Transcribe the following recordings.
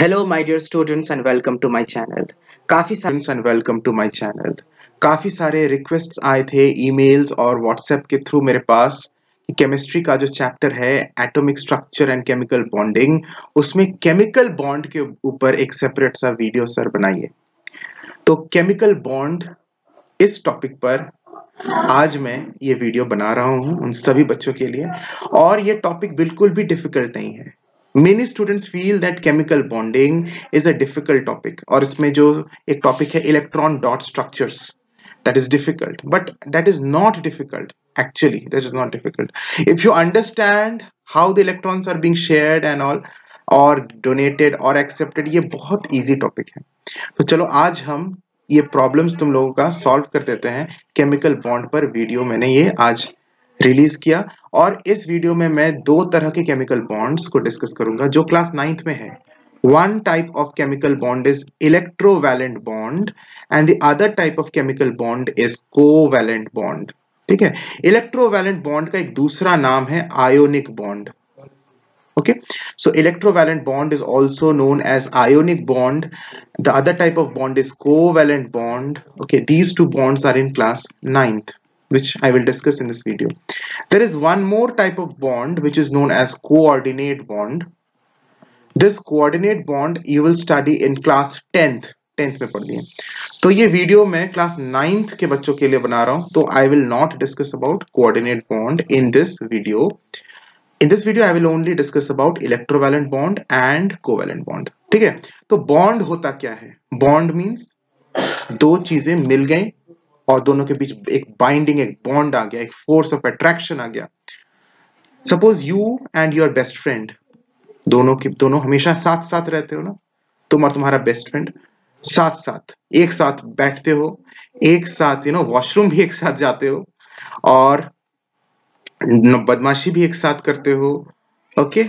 Hello, my dear students, and welcome to my channel. काफ़ी friends and welcome to my channel काफ़ी सारे requests आए थे emails और व्हाट्सएप के थ्रू मेरे पास कि केमिस्ट्री का जो चैप्टर है atomic structure and chemical bonding उसमें केमिकल बॉन्ड के ऊपर एक सेपरेट सा वीडियो सर बनाइए तो केमिकल बॉन्ड इस टॉपिक पर आज मैं ये वीडियो बना रहा हूँ उन सभी बच्चों के लिए और ये टॉपिक बिल्कुल भी डिफ़िकल्ट नहीं है many students feel that chemical bonding is a difficult topic और इसमें जो एक टॉपिक है electron dot structures that is difficult but that is not difficult actually that is not difficult if you understand how the electrons are being shared and all और donated और accepted ये बहुत easy topic है तो चलो आज हम ये problems तुम लोगों का solve कर देते हैं chemical bond पर वीडियो मैंने ये आज रिलीज़ किया और इस वीडियो में मैं दो तरह के केमिकल बॉन्ड्स को डिस्कस करूँगा, जो क्लास नाइन्थ में है। One type of chemical bond is electrovalent bond and the type of chemical bond is covalent bond ठीक है? इलेक्ट्रोवैलेंट बॉन्ड का एक दूसरा नाम है ionic bond okay so electrovalent bond is also known as ionic bond the other type of bond is covalent bond okay these two bonds are in class ninth which I will discuss in this video. There is one more type of bond, which is known as coordinate bond. This coordinate bond you will study in class tenth tenth में पढ़ लिए तो ये video मैं class ninth के बच्चों के लिए बना रहा हूँ तो I will not discuss about coordinate bond in this video in this video I will only discuss about electrovalent bond and covalent bond ठीक है? तो बॉन्ड होता क्या है? बॉन्ड मीन्स दो चीज़ें मिल गई और दोनों के बीच एक बाइंडिंग एक बॉन्ड आ गया, एक फोर्स ऑफ़ अट्रैक्शन आ गया। Suppose you and your best friend दोनों की, दोनों हमेशा साथ साथ रहते हो ना? तुम और तुम्हारा बेस्ट फ्रेंड साथ साथ एक साथ बैठते हो, एक साथ यू नो वॉशरूम भी एक साथ जाते हो और बदमाशी भी एक साथ करते हो ओके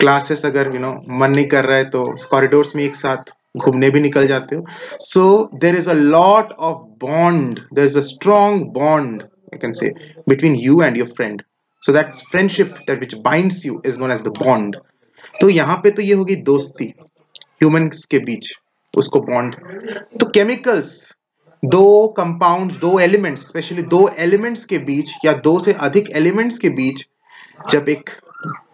क्लासेस अगर यू नो मन नहीं कर रहा है तो कॉरिडोर्स में एक साथ घूमने भी निकल जाते हो। So there is a lot of bond there is a strong bond I can say between you and your friend so that friendship that which binds you is known as the bond. तो यहाँ पे तो ये होगी दोस्ती humans के बीच उसको bond तो केमिकल्स दो कंपाउंड दो एलिमेंट्स स्पेशली दो एलिमेंट्स के बीच या दो से अधिक एलिमेंट्स के बीच जब एक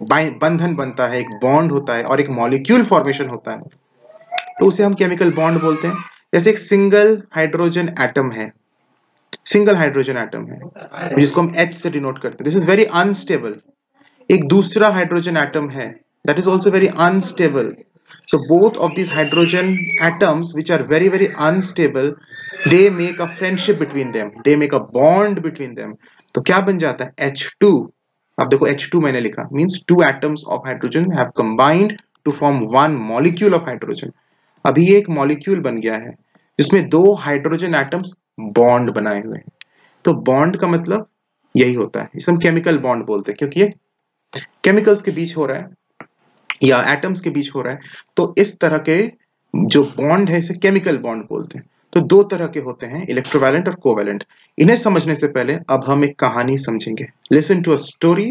बंधन बनता है, एक बॉन्ड होता है और एक मॉलिक्यूल फॉर्मेशन होता है तो उसे हम केमिकल बॉन्ड बोलते हैं। जैसे एक सिंगल हाइड्रोजन एटम है। सिंगल हाइड्रोजन एटम है, जिसको हम एच से डिनोट करते हैं। दिस इज़ वेरी अनस्टेबल एक दूसरा हाइड्रोजन एटम है। That is also very unstable so both of this hydrogen atoms which are very very unstable they make a friendship between them they make a bond between them तो क्या बन जाता है? H two अब देखो H two मैंने लिखा। Means two atoms of hydrogen have combined to form one molecule of hydrogen अभी एक मॉलिक्यूल बन गया है, जिसमें दो हाइड्रोजन एटम्स बॉन्ड बनाए हुए हैं। तो बॉन्ड का मतलब यही होता है। इसे हम केमिकल बॉन्ड बोलते हैं, क्योंकि ये केमिकल्स के बीच हो रहा है, या एटम्स के बीच हो रहा है तो इस तरह के जो बॉन्ड है, इसे केमिकल बॉन्ड बोलते हैं। तो दो तरह के होते हैं इलेक्ट्रोवैलेंट और कोवैलेंट इन्हें समझने से पहले अब हम एक कहानी समझेंगे। Listen to a story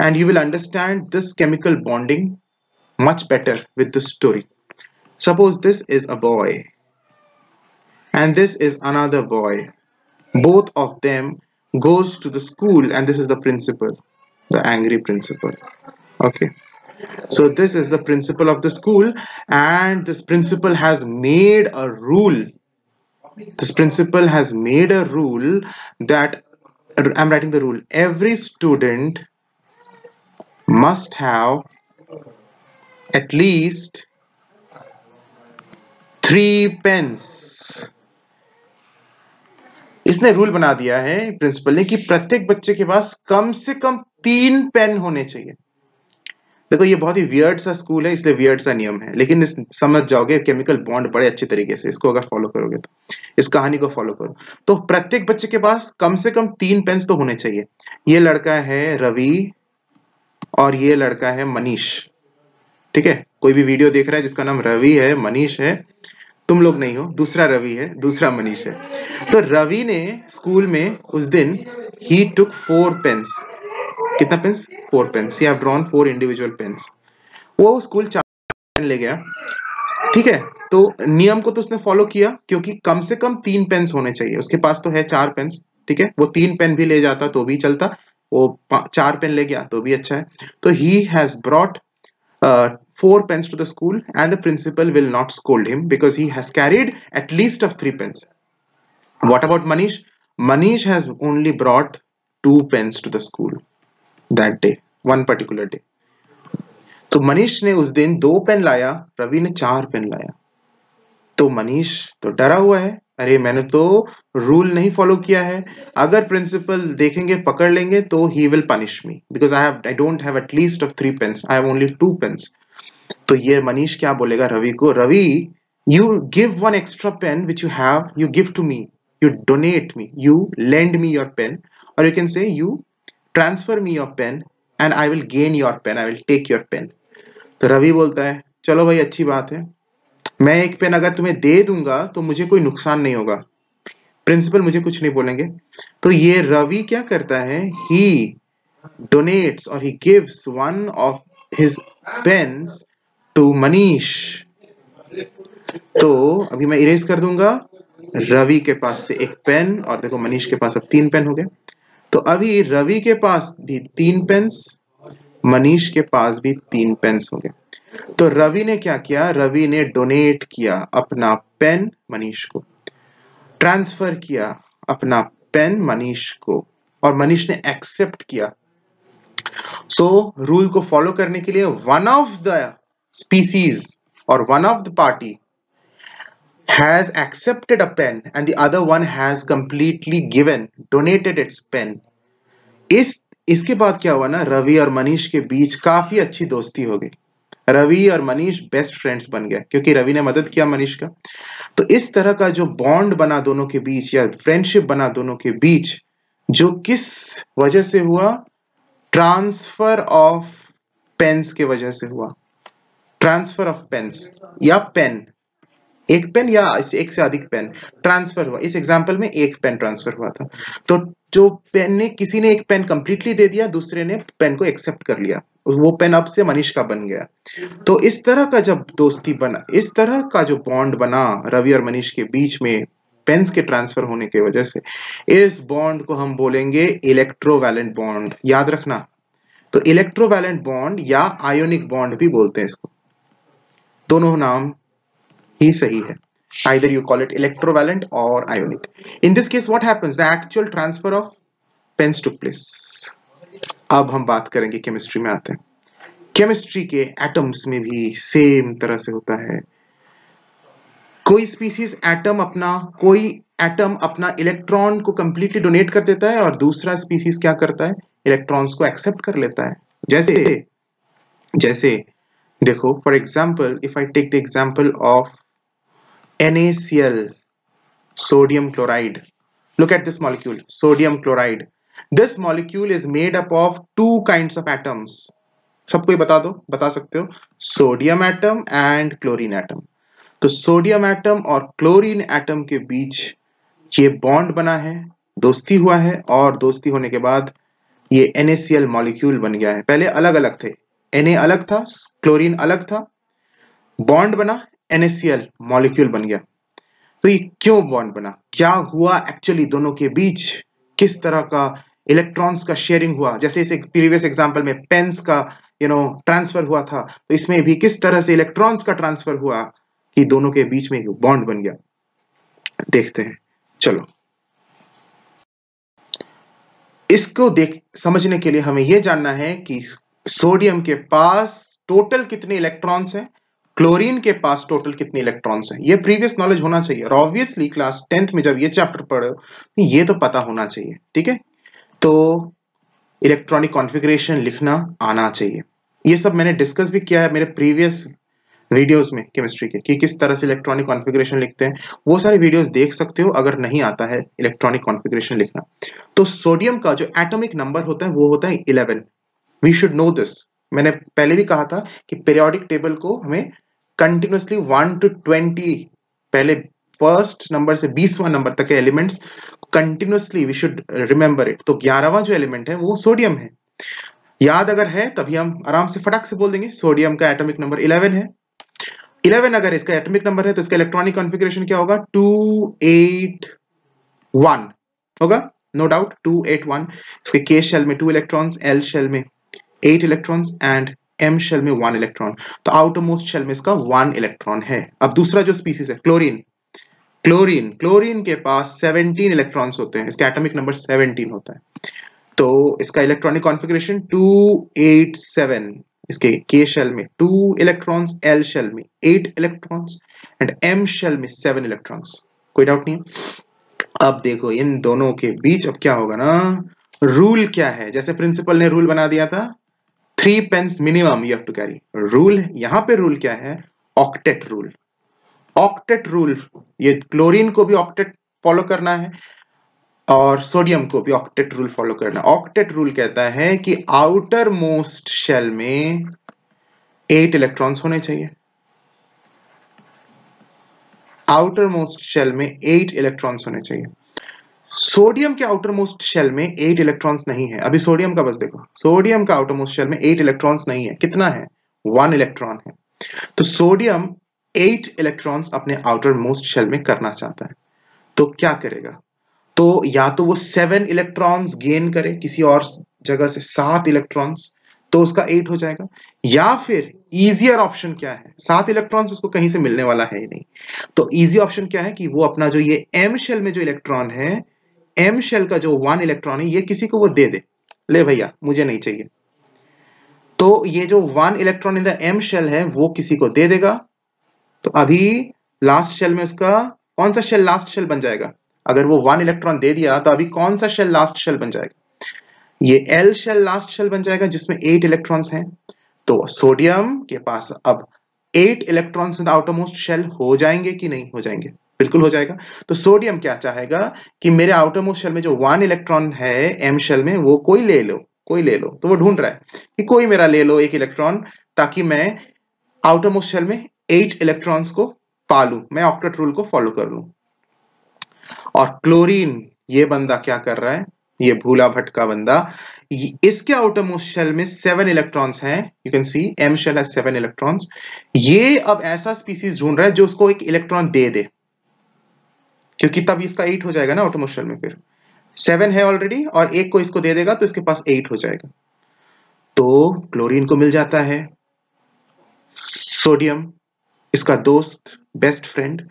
and you will understand this chemical bonding much better with the story Suppose this is a boy and this is another boy. Both of them goes to the school and this is the principal, the angry principal. Okay. So this is the principal of the school and this principal has made a rule. This principal has made a rule that I'm writing the rule. Every student must have at least three pens. इसने rule बना दिया है principal ने, कि प्रत्येक बच्चे के पास कम से कम तीन पेन होने चाहिए। देखो, ये बहुत ही वियर्ड सा स्कूल है, इसलिए वियर्ड सा नियम है। लेकिन इस, समझ जाओगे केमिकल बॉन्ड बड़े अच्छे तरीके से, इसको अगर फॉलो करोगे तो। इस कहानी को फॉलो करो। तो प्रत्येक बच्चे के पास कम से कम तीन पेन्स तो होने चाहिए। ये लड़का है रवि और ये लड़का है मनीष। ठीक है? कोई भी वीडियो देख रहा है जिसका नाम रवि है, मनीष है, तुम लोग नहीं हो, दूसरा रवि है, दूसरा मनीष है। तो रवि ने स्कूल में उस दिन ही टुक फोर पेन्स कितना pens four pens he drawn four individual pens वो स्कूल चार पेन ले गया। ठीक है? तो नियम को तो उसने फॉलो किया, क्योंकि कम से कम तीन पेन्स होने चाहिए। उसके पास तो है चार पेन्स ठीक है? वो तीन पेन भी ले जाता तो भी चलता। वो चार पेन ले गया तो भी अच्छा है। तो he has brought four pens to the school and the principal will not scold him because he has carried at least of three pens. What about Manish? Manish has only brought two pens to the school that day, one particular day. तो मनीष ने उस दिन दो pen लाया रवि ने चार pen लाया तो मनीष तो डरा हुआ है अरे, मैंने तो रूल नहीं फॉलो किया है। अगर प्रिंसिपल देखेंगे, पकड़ लेंगे तो he will punish me because I I don't have at least of three pens I have only two pens तो ये मनीष क्या बोलेगा रवि को? Ravi you give one extra pen which you have you give to me you donate me you lend me your pen और you can say you transfer me your pen and I will gain your pen I will take your pen तो रवि बोलता है, चलो भाई, अच्छी बात है। मैं एक पेन अगर तुम्हें दे दूँगा तो मुझे कोई नुकसान नहीं होगा। प्रिंसिपल मुझे कुछ नहीं बोलेंगे। तो ये रवि क्या करता है? ही डोनेट्स और he gives one of his pens to Manish तो अभी मैं इरेज कर दूँगा। रवि के पास से एक पेन और देखो मनीष के पास अब तीन पेन हो गए। तो अभी रवि के पास भी तीन पेन्स मनीष के पास भी तीन पेन्स हो गए। तो रवि ने क्या किया? रवि ने डोनेट किया अपना पेन मनीष को। ट्रांसफ़र किया अपना पेन मनीष को और मनीष ने एक्सेप्ट किया। सो so, रूल को फॉलो करने के लिए वन ऑफ़ द स्पीसीज और one of the party has accepted a pen and the other one has completely given donated its pen. इस इसके बाद क्या हुआ ना? रवि और मनीष के बीच काफ़ी अच्छी दोस्ती हो गई। रवि और मनीष बेस्ट फ्रेंड्स बन गए, क्योंकि रवि ने मदद किया मनीष का। तो इस तरह का जो बॉन्ड बना दोनों के बीच या फ्रेंडशिप बना दोनों के बीच, जो किस वजह से हुआ? ट्रांसफ़र ऑफ़ पेन्स के वजह से हुआ। ट्रांसफ़र ऑफ़ पेन्स या पेन एक पेन या एक से अधिक पेन ट्रांसफ़र हुआ। इस एग्ज़ाम्पल में एक पेन ट्रांसफ़र हुआ था। तो जो पेन ने किसी ने एक पेन कंप्लीटली दे दिया, दूसरे ने पेन को एक्सेप्ट कर लिया। वो पेन अब से मनीष का बन गया। तो इस तरह का जब दोस्ती बना, इस तरह का जो बॉन्ड बना रवि और मनीष के बीच में पेन्स के ट्रांसफ़र होने की वजह से, इस बॉन्ड को हम बोलेंगे इलेक्ट्रोवैलेंट बॉन्ड याद रखना। तो इलेक्ट्रोवैलेंट बॉन्ड या आयोनिक बॉन्ड भी बोलते हैं इसको। दोनों नाम ही सही है। Either you call it electrovalent or ionic. In this case, what happens? The actual transfer of pens took place अब हम बात करेंगे केमिस्ट्री में आते हैं। केमिस्ट्री के एटम्स में भी सेम तरह से होता है। कोई स्पीसीज एटम अपना, कोई एटम अपना इलेक्ट्रॉन को कंप्लीटली डोनेट कर देता है और दूसरा स्पीसीज क्या करता है? इलेक्ट्रॉन्स को एक्सेप्ट कर लेता है। जैसे जैसे, देखो for example if I take the example of NaCl sodium chloride look at this molecule, sodium chloride this molecule is made up of two kind of atoms सबको बता दो, बता सकते हो? Sodium atom and chlorine atom तो sodium atom और chlorine atom के बीच ये बॉन्ड बना है, दोस्ती हुआ है और दोस्ती होने के बाद ये NaCl मॉलिक्यूल बन गया है। पहले अलग अलग थे। Na अलग था क्लोरीन अलग था। बॉन्ड बना, NaCl मॉलिक्यूल बन गया। तो ये क्यों बॉन्ड बना? क्या हुआ एक्चुअली दोनों के बीच? किस तरह का इलेक्ट्रॉन्स का शेयरिंग हुआ? जैसे इस प्रीवियस एग्जांपल में पेन्स का यू नो ट्रांसफ़र हुआ था तो इसमें भी किस तरह से इलेक्ट्रॉन्स का ट्रांसफ़र हुआ कि दोनों के बीच में बॉन्ड बन गया? देखते हैं। चलो। इसको देख, समझने के लिए हमें यह जानना है कि सोडियम के पास टोटल कितने इलेक्ट्रॉन्स हैं? क्लोरीन के पास टोटल कितने इलेक्ट्रॉन्स हैं? ये प्रीवियस नॉलेज होना चाहिए। और ऑब्वियसली क्लास टेंथ में जब ये चैप्टर पढ़ो तो ये तो पता होना चाहिए, ठीक है? तो इलेक्ट्रॉनिक कॉन्फ़िगरेशन लिखना आना चाहिए। ये सब मैंने डिस्कस भी किया है मेरे प्रीवियस वीडियोस में केमिस्ट्री के, कि किस तरह से इलेक्ट्रॉनिक कॉन्फ़िगरेशन लिखते हैं। वो सारे वीडियोस देख सकते हो, अगर नहीं आता है इलेक्ट्रॉनिक कॉन्फ़िगरेशन लिखना। तो सोडियम का जो एटॉमिक नंबर होता है, वो होता है eleven we should know this मैंने पहले भी कहा था कि पीरियोडिक टेबल को हमें कंटिन्यूसली वन टू ट्वेंटी पहले फ़र्स्ट नंबर से बीसवा नंबर तक के elements continuously we should remember it तो ग्यारहवा जो एलिमेंट है, वो सोडियम है। याद अगर है, तभी हम आराम से फटाक से बोल देंगे। सोडियम का एटॉमिक नंबर इलेवन है। 11 अगर इसका एटॉमिक नंबर है तो इसका इलेक्ट्रॉनिक कॉन्फ़िगरेशन क्या होगा? 281 होगा? नो डाउट 281 इसके के शेल में टू इलेक्ट्रॉन्स एल शेल में eight electrons and M shell में वन इलेक्ट्रॉन तो आउटर मोस्ट शेल में इसका वन इलेक्ट्रॉन है। अब दूसरा जो स्पीसीज है क्लोरीन क्लोरीन क्लोरीन के पास 17 इलेक्ट्रॉन्स होते हैं। इसका एटॉमिक नंबर 17 होता है। तो इसका इलेक्ट्रॉनिक कॉन्फ़िगरेशन 287 इसके के शेल में टू इलेक्ट्रॉन्स एल शेल में eight electrons and M shell में सेवन इलेक्ट्रॉन्स कोई डाउट नहीं अब देखो, इन दोनों के बीच अब क्या होगा ना? रूल क्या है? जैसे प्रिंसिपल ने रूल बना दिया था three pens minimum you have to carry rule यहाँ पे रूल क्या है? ऑक्टेट रूल ऑक्टेट रूल ये क्लोरीन को भी ऑक्टेट फॉलो करना है और सोडियम को भी ऑक्टेट रूल फॉलो करना ऑक्टेट रूल कहता है कि आउटर मोस्ट शेल में एट इलेक्ट्रॉन्स होने चाहिए। आउटर मोस्ट शेल में एट इलेक्ट्रॉन्स होने चाहिए। सोडियम के आउटर मोस्ट शेल में एट इलेक्ट्रॉन्स नहीं है। अभी सोडियम का बस देखो। सोडियम का आउटर मोस्ट शेल में एट इलेक्ट्रॉन्स नहीं है। कितना है? वन इलेक्ट्रॉन है। तो सोडियम एट इलेक्ट्रॉन्स अपने आउटर मोस्ट शेल में करना चाहता है। तो क्या करेगा? तो या तो वो सेवन इलेक्ट्रॉन्स गेन करे किसी और जगह से सात इलेक्ट्रॉन्स तो उसका एट हो जाएगा। या फिर इजियर ऑप्शन क्या है? सात इलेक्ट्रॉन्स उसको कहीं से मिलने वाला है ही नहीं। तो इजी ऑप्शन क्या है कि वो अपना जो ये एम शेल में जो इलेक्ट्रॉन है एम शेल का जो वन इलेक्ट्रॉन है, ये किसी को वो दे दे। ले भैया, मुझे नहीं चाहिए। तो ये जो one electron in the M shell है, वो किसी को दे देगा। तो अभी लास्ट शेल में उसका कौन सा शेल लास्ट शेल बन जाएगा? अगर वो वन इलेक्ट्रॉन दे दिया तो अभी कौन सा शेल लास्ट शेल बन जाएगा? ये एल शेल लास्ट शेल बन जाएगा, जिसमें एट इलेक्ट्रॉन्स हैं। तो सोडियम के पास अब eight electrons in the outermost shell हो जाएँगे कि नहीं हो जाएँगे? बिल्कुल हो जाएगा। तो सोडियम क्या चाहेगा कि मेरे आउटरमोस्ट शेल में जो वन इलेक्ट्रॉन है एम शेल में, वो कोई ले लो, कोई ले लो। तो वो ढूंढ रहा है कि कोई मेरा ले लो एक इलेक्ट्रॉन ताकि मैं आउटरमोस्ट शेल में एट इलेक्ट्रॉन्स को पालू मैं ऑक्टेट रूल को फॉलो कर लू। और क्लोरीन ये बंदा क्या कर रहा है? ये भूला भटका बंदा। इसके आउटर मोस्ट शेल में सेवन इलेक्ट्रॉन्स हैं। You can see M shell है सेवन इलेक्ट्रॉन्स ये अब ऐसा स्पीसीज ढूंढ रहा है जो उसको एक इलेक्ट्रॉन दे दे। क्योंकि तब इसका एट हो जाएगा ना ऑटोमोशल में फिर। सेवन है ऑलरेडी और एक को इसको दे देगा तो इसके पास एट हो जाएगा। तो क्लोरीन को मिल जाता है। सोडियम इसका दोस्त बेस्ट फ्रेंड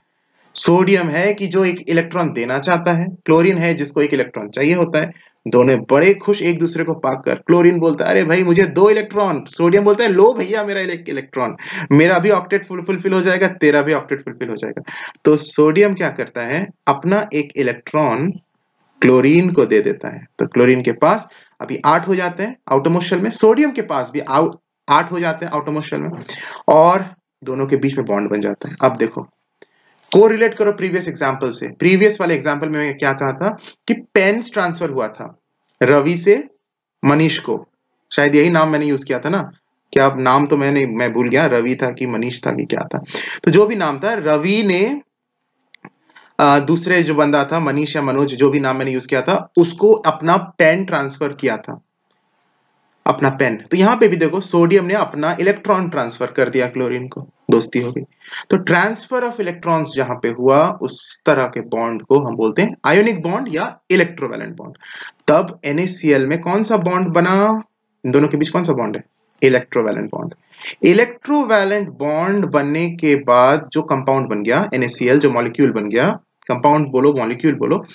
सोडियम है कि जो एक इलेक्ट्रॉन देना चाहता है। क्लोरीन है जिसको एक इलेक्ट्रॉन चाहिए होता है। दोनों बड़े खुश एक दूसरे को पाकर। क्लोरीन बोलता है, अरे भाई, मुझे दो इलेक्ट्रॉन सोडियम बोलता है। लो भैया, मेरा इलेक्ट्रॉन मेरा भी ऑक्टेट फुलफिल हो जाएगा, तेरा भी ऑक्टेट फुलफिल हो जाएगा। तो सोडियम क्या करता है? अपना एक इलेक्ट्रॉन क्लोरीन को दे देता है। तो क्लोरीन के पास अभी आठ हो जाते हैं आउटोमोशल में। सोडियम के पास भी आठ हो जाते हैं आउटोमोशल में। और दोनों के बीच में बॉन्ड बन जाता है। अब देखो को रिलेट करो प्रीवियस एग्ज़ाम्पल से। प्रीवियस वाले एग्ज़ाम्पल में मैं क्या कहा था कि पेन्स ट्रांसफ़र हुआ था। रवि से मनीष को। शायद यही नाम मैंने यूज़ किया था ना। क्या अब नाम तो मैंने मैं भूल गया। रवि था कि मनीष था कि क्या था। तो जो भी नाम था रवि ने आ, दूसरे जो बंदा था मनीष या मनोज जो भी नाम मैंने यूज़ किया था उसको अपना पेन ट्रांसफ़र किया था। अपना पेन। तो यहाँ पे भी देखो, सोडियम ने अपना इलेक्ट्रॉन ट्रांसफ़र कर दिया क्लोरीन को, दोस्ती हो गई। तो ट्रांसफ़र ऑफ़ इलेक्ट्रॉन्स जहाँ पे हुआ, उस तरह के बॉन्ड को हम बोलते हैं आयोनिक बॉन्ड या इलेक्ट्रोवैलेंट बॉन्ड। तब NaCl में कौन सा बॉन्ड बना? इन दोनों के बीच कौन सा बॉन्ड है? Electrovalent bond. इलेक्ट्रोवैलेंट बॉन्ड बनने के बाद जो कंपाउंड बन गया, NaCl, जो मॉलिक्यूल बन गया, कंपाउंड बोलो, मॉलिक्यूल बोलो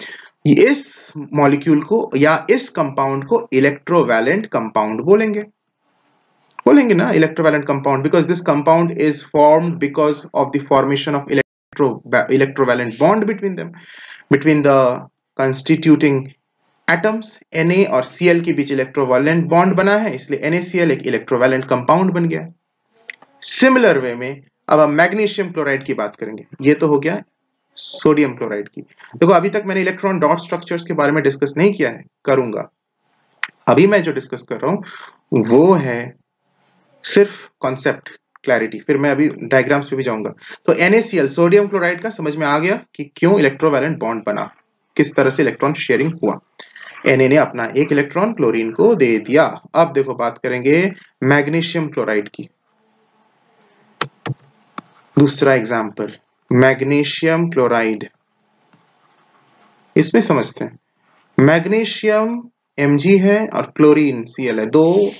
इस मॉलिक्यूल को या इस कंपाउंड को इलेक्ट्रोवैलेंट कंपाउंड बोलेंगे। बोलेंगे ना electrovalent compound because this compound is formed because of the formation of electro electrovalent bond between them between the constituting atoms Na और Cl के बीच इलेक्ट्रोवैलेंट बॉन्ड बना है, इसलिए NaCl एक इलेक्ट्रोवैलेंट कंपाउंड बन गया। सिमिलर वे में अब हम मैग्नीशियम क्लोराइड की बात करेंगे। ये तो हो गया सोडियम क्लोराइड की। देखो, अभी तक मैंने इलेक्ट्रॉन डॉट स्ट्रक्चर्स के बारे में डिस्कस नहीं किया है, करूँगा। अभी मैं जो डिस्कस कर रहा हूँ, वो है सिर्फ़ कॉन्सेप्ट क्लैरिटी। फिर मैं अभी डायग्राम्स पे भी जाऊँगा। तो NaCl सोडियम क्लोराइड का समझ में आ गया कि क्यों इलेक्ट्रोवैलेंट बॉन्ड बना, किस तरह से इलेक्ट्रॉन शेयरिंग हुआ। Na ने अपना एक इलेक्ट्रॉन क्लोरीन को दे दिया। अब देखो, बात करेंगे मैग्नीशियम क्लोराइड की। दूसरा एग्ज़ाम्पल मैग्नीशियम क्लोराइड। इसमें समझते हैं। मैग्नीशियम एम है और क्लोरीन सी है। दो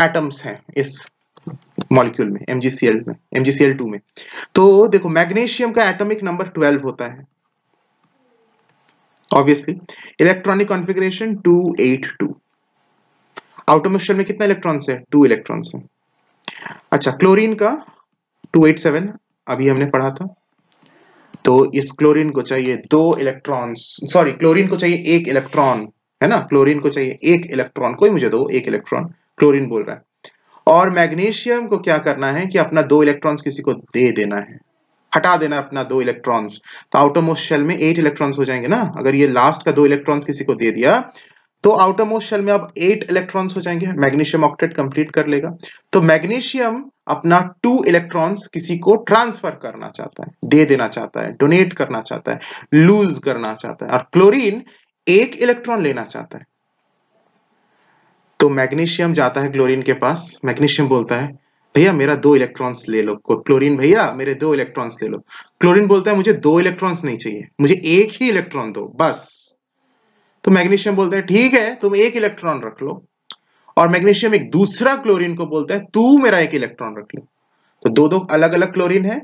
एटम्स हैं इस मॉलिक्यूल में एमजीसीएल में टू में। तो देखो, मैग्नीशियम का एटॉमिक नंबर 12 होता है। ऑब्वियसली इलेक्ट्रॉनिक कॉन्फ़िगरेशन 282 आउटोमोस्टल में कितना इलेक्ट्रॉन्स है? टू इलेक्ट्रॉन्स है। अच्छा क्लोरीन का 287 अभी हमने पढ़ा था। तो इस क्लोरीन को चाहिए दो इलेक्ट्रॉन्स सॉरी क्लोरीन को चाहिए एक इलेक्ट्रॉन है ना? क्लोरीन को चाहिए एक इलेक्ट्रॉन कोई मुझे दो, एक इलेक्ट्रॉन क्लोरीन बोल रहा है। और मैग्नीशियम को क्या करना है कि अपना दो इलेक्ट्रॉन्स किसी को दे देना है, हटा देना अपना दो इलेक्ट्रॉन्स तो आउटरमोस्ट शेल में एट इलेक्ट्रॉन्स हो जाएँगे ना? अगर ये लास्ट का दो इलेक्ट्रॉन्स किसी को दे दिया तो आउटरमोस्ट शेल में अब एट इलेक्ट्रॉन्स हो जाएँगे मैग्नीशियम ऑक्टेट कंप्लीट कर लेगा। तो मैग्नीशियम अपना टू इलेक्ट्रॉन्स किसी को ट्रांसफ़र करना चाहता है, दे देना चाहता है डोनेट करना चाहता है लूज करना चाहता है। और क्लोरीन एक इलेक्ट्रॉन लेना चाहता है। तो मैग्नीशियम जाता है क्लोरीन के पास मैग्नीशियम बोलता है, भैया, मेरा दो इलेक्ट्रॉन्स ले लो। क्लोरीन भैया, मेरे दो इलेक्ट्रॉन्स ले लो। क्लोरीन बोलता है, मुझे दो इलेक्ट्रॉन्स नहीं चाहिए, मुझे एक ही इलेक्ट्रॉन दो, बस। तो मैग्नीशियम बोलता है, ठीक है, तुम एक इलेक्ट्रॉन रख लो। और मैग्नीशियम एक दूसरा क्लोरीन को बोलता है, तू मेरा एक इलेक्ट्रॉन रख लो। तो दो दो अलग अलग क्लोरीन है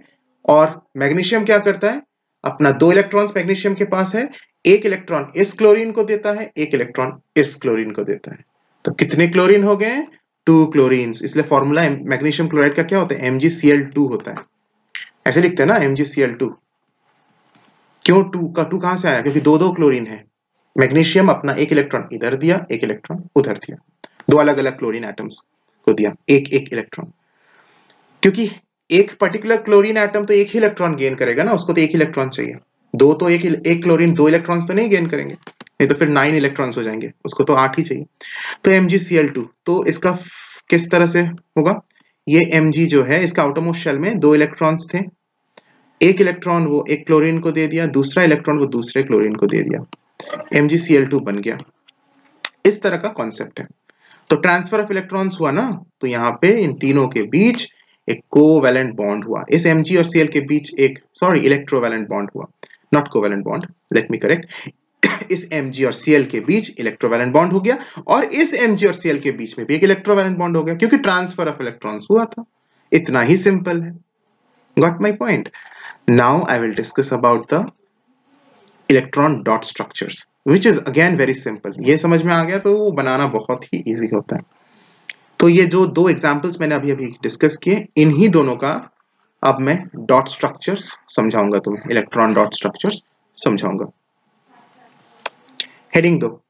और मैग्नीशियम क्या करता है? अपना दो इलेक्ट्रॉन्स मैग्नीशियम के पास है, एक इलेक्ट्रॉन इस क्लोरीन को देता है, एक इलेक्ट्रॉन इस क्लोरीन को देता है। तो कितने क्लोरीन हो गए? टू क्लोरीन इसलिए फॉर्मूला मैग्नीशियम क्लोराइड का क्या होता है? एमजीसीएल होता है। ऐसे लिखते हैं ना एमजीसीएल क्यों टू का, टू कहाँ से आया? क्योंकि दो दो क्लोरीन है। मैग्नीशियम अपना एक इलेक्ट्रॉन इधर दिया, एक इलेक्ट्रॉन उधर दिया। दो अलग अलग क्लोरीन एटम्स को दिया, एक एक इलेक्ट्रॉन क्योंकि एक पर्टिकुलर क्लोरीन एटम तो एक ही इलेक्ट्रॉन गेन करेगा ना, उसको तो एक इलेक्ट्रॉन चाहिए। दो तो एक एक क्लोरीन दो इलेक्ट्रॉन्स तो नहीं गेन करेंगे, नहीं तो फिर नाइन इलेक्ट्रॉन्स हो जाएँगे, उसको तो आठ ही चाहिए। तो एम तो इसका किस तरह से होगा? ये एम जो है, इसका आउटोमोस्ट शेल में दो इलेक्ट्रॉन्स थे। एक इलेक्ट्रॉन वो एक क्लोरीन को दे दिया, दूसरा इलेक्ट्रॉन वो दूसरे क्लोरीन को दे दिया। एम बन गया। इस तरह का कॉन्सेप्ट है। तो ट्रांसफ़र ऑफ़ इलेक्ट्रॉन्स हुआ ना तो यहाँ पे इन तीनों के बीच एक कोवेलेंट बॉन्ड हुआ। इस एम और सीएल के बीच एक सॉरी इलेक्ट्रोवेलेंट बॉन्ड हुआ। Not covalent bond let me correct इस एम और सीएल के बीच इलेक्ट्रोवैलेंट बॉन्ड हो गया, और इस एम और सीएल के बीच में भी एक इलेक्ट्रोवैलेंट बॉन्ड हो गया, क्योंकि ट्रांसफ़र ऑफ़ इलेक्ट्रॉन्स हुआ था। इतना ही सिंपल है। Got my point now I will discuss about the electron dot structures which is again very simple ये समझ में आ गया तो बनाना बहुत ही ईजी होता है। तो ये जो दो एग्जाम्पल्स मैंने अभी अभी डिस्कस किए, इन्हीं दोनों का अब मैं डॉट स्ट्रक्चर्स समझाऊँगा तुम्हें इलेक्ट्रॉन डॉट स्ट्रक्चर्स समझाऊँगा। हेडिंग दो।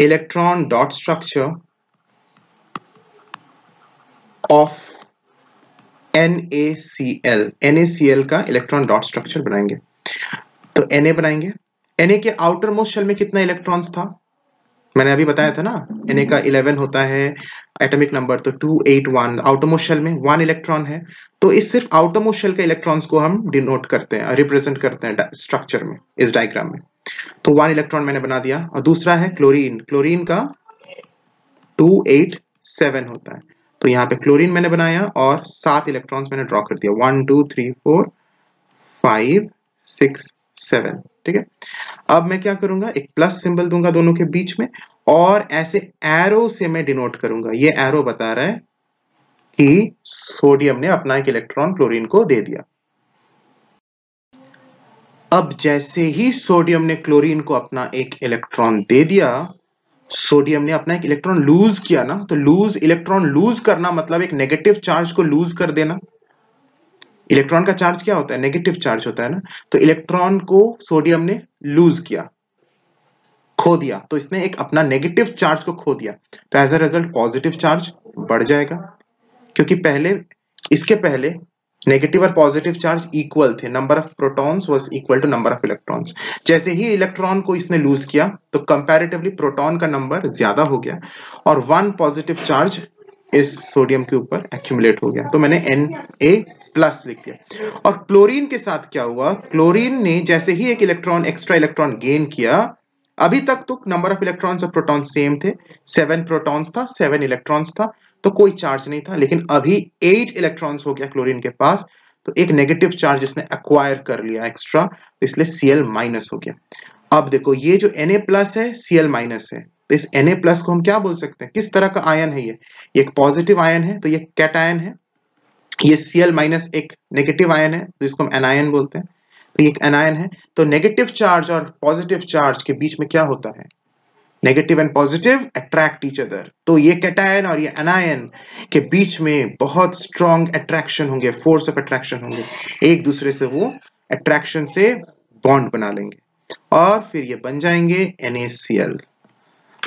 Electron dot structure of NaCl NaCl का इलेक्ट्रॉन डॉट स्ट्रक्चर बनाएँगे। तो Na बनाएँगे Na के आउटर मोस्ट शेल में कितना इलेक्ट्रॉन्स था? मैंने अभी बताया था ना Na का 11 होता है एटॉमिक नंबर तो 281 आउटरमोस्ट शेल में वन इलेक्ट्रॉन है तो इस सिर्फ़ आउटरमोस्ट शेल के इलेक्ट्रॉन्स को हम डिनोट करते हैं रिप्रेजेंट करते हैं स्ट्रक्चर में, इस डायग्राम में। तो वन इलेक्ट्रॉन मैंने बना दिया, और दूसरा है क्लोरीन क्लोरीन का 287 होता है। तो यहाँ पे क्लोरीन मैंने बनाया, और सात इलेक्ट्रॉन्स मैंने ड्रॉ कर दिया one two three four five six seven ठीक है? अब मैं क्या करूँगा? एक प्लस सिंबल दूँगा दोनों के बीच में और ऐसे एरो से मैं डिनोट करूँगा। ये एरो बता रहा है कि सोडियम ने अपना एक इलेक्ट्रॉन क्लोरीन को दे दिया। अब जैसे ही सोडियम ने क्लोरीन को अपना एक इलेक्ट्रॉन दे दिया सोडियम ने अपना एक इलेक्ट्रॉन लूज किया ना तो लूज इलेक्ट्रॉन लूज करना मतलब एक नेगेटिव चार्ज को लूज कर देना। इलेक्ट्रॉन का चार्ज क्या होता है? नेगेटिव चार्ज होता है ना? तो इलेक्ट्रॉन को सोडियम ने लूज किया, खो दिया। तो इसने एक अपना नेगेटिव चार्ज को खो दिया। तो as a result positive charge बढ़ जाएगा। क्योंकि पहले, इसके पहले नेगेटिव और पॉजिटिव चार्ज इक्वल थे। Number of protons was equal to number of electrons जैसे ही इलेक्ट्रॉन को इसने लूज किया तो कंपैरेटिवली प्रोटॉन का नंबर ज़्यादा हो गया। और वन पॉजिटिव चार्ज इस सोडियम के ऊपर एक्यूमुलेट हो गया। तो मैंने एन ए प्लस लिख दिया और क्लोरीन के साथ क्या हुआ? क्लोरीन ने जैसे ही एक इलेक्ट्रॉन एक्स्ट्रा इलेक्ट्रॉन गेन किया, अभी तक तो नंबर ऑफ़ इलेक्ट्रॉन्स और प्रोटॉन सेम थे। सेवन प्रोटॉन्स था सेवन इलेक्ट्रॉन्स था तो कोई चार्ज नहीं था, लेकिन अभी एट इलेक्ट्रॉन्स हो गया क्लोरीन के पास तो एक नेगेटिव चार्ज इसने एक्वायर कर लिया एक्स्ट्रा तो इसलिए Cl माइनस हो गया। अब देखो, ये जो Na प्लस है, Cl माइनस है। तो इस Na प्लस को हम क्या बोल सकते हैं? किस तरह का आयन है ये? एक पॉजिटिव आयन है तो ये कैटायन है। ये Cl एक नेगेटिव आयन है तो इसको हम एनायन बोलते हैं। तो एक एनायन है। तो नेगेटिव चार्ज और पॉजिटिव चार्ज के बीच में क्या होता है? Negative and positive attract each other तो ये कैटायन और ये एनायन के बीच में बहुत स्ट्रॉन्ग अट्रैक्शन होंगे फोर्स ऑफ़ अट्रैक्शन होंगे। एक दूसरे से वो अट्रैक्शन से बॉन्ड बना लेंगे। और फिर ये बन जाएँगे NaCl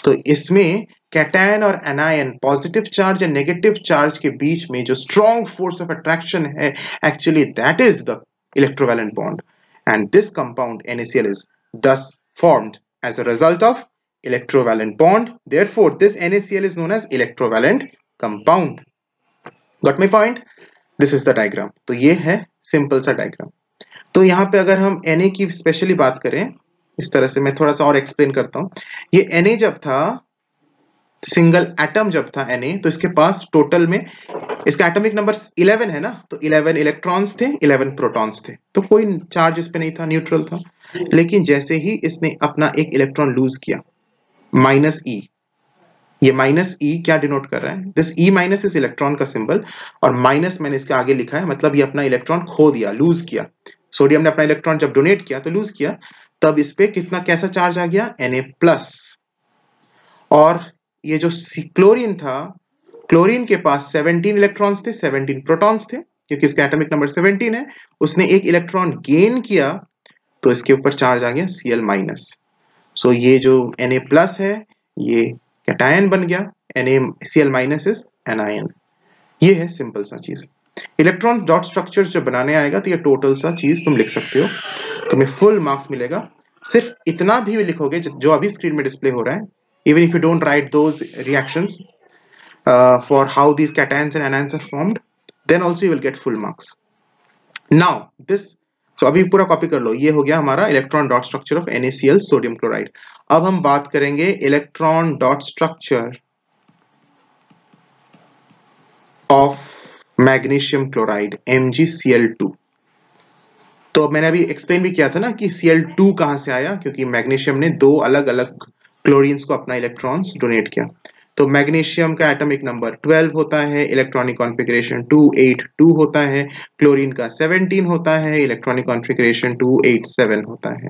तो इसमें कैटायन और एनायन पॉजिटिव चार्ज या नेगेटिव चार्ज के बीच में जो स्ट्रॉन्ग फोर्स ऑफ़ अट्रैक्शन है actually that is the electrovalent bond and this compound NSL is thus formed as a result of electrovalent bond therefore this NSL is known as electrovalent compound got my point this is the diagram तो ये है simple सा diagram तो यहाँ पे अगर हम N A की स्पेशली बात करें, इस तरह से मैं थोड़ा सा और एक्सप्लेन करता हूँ। ये एन ए जब था सिंगल एटम जब था Na तो इसके पास टोटल में, इसका एटॉमिक नंबर 11 है ना तो 11 इलेक्ट्रॉन्स थे 11 प्रोटॉन्स थे। तो कोई चार्ज इस पे नहीं था न्यूट्रल था। लेकिन जैसे ही इसने अपना एक इलेक्ट्रॉन लूज किया माइनस ई ये माइनस ई क्या डिनोट कर रहा है? दिस ई माइनस इस इलेक्ट्रॉन का सिंबल और माइनस मैंने इसके आगे लिखा है मतलब ये अपना इलेक्ट्रॉन खो दिया लूज किया। सोडियम ने अपना इलेक्ट्रॉन जब डोनेट किया तो लूज किया, तब इस पे कितना, कैसा चार्ज आ गया? Na प्लस और ये जो क्लोरीन था क्लोरीन के पास 17 इलेक्ट्रॉन्स थे 17 प्रोटॉन्स थे, क्योंकि इसका एटॉमिक नंबर 17 है, उसने एक इलेक्ट्रॉन गेन किया तो इसके ऊपर चार्ज आ गया Cl माइनस सो ये जो Na है, ये कैटायन बन गया, Na, Cl minus is anion ये है सिंपल सा चीज़. इलेक्ट्रॉन डॉट स्ट्रक्चर जब बनाने आएगा तो ये टोटल सा चीज़ तुम लिख सकते हो, तुम्हें फुल मार्क्स मिलेगा. सिर्फ़ इतना भी लिखोगे, जो अभी स्क्रीन में डिस्प्ले हो रहा है even if you don't write those reactions uh, for how these cations and anions are formed then also you will get full marks. Now this so अभी पूरा कॉपी कर लो। ये हो गया हमारा electron dot structure of NaCl sodium chloride अब हम बात करेंगे electron dot structure of magnesium chloride MgCl2 तो मैंने अभी एक्सप्लेन भी किया था ना कि Cl2 कहाँ से आया क्योंकि मैग्नीशियम ने दो अलग अलग क्लोरीन्स को अपना इलेक्ट्रॉन्स डोनेट किया। तो मैग्नीशियम का एटॉमिक नंबर 12 होता है इलेक्ट्रॉनिक कॉन्फ़िगरेशन 282 होता है क्लोरीन का 17 होता है इलेक्ट्रॉनिक कॉन्फ़िगरेशन 287 होता है।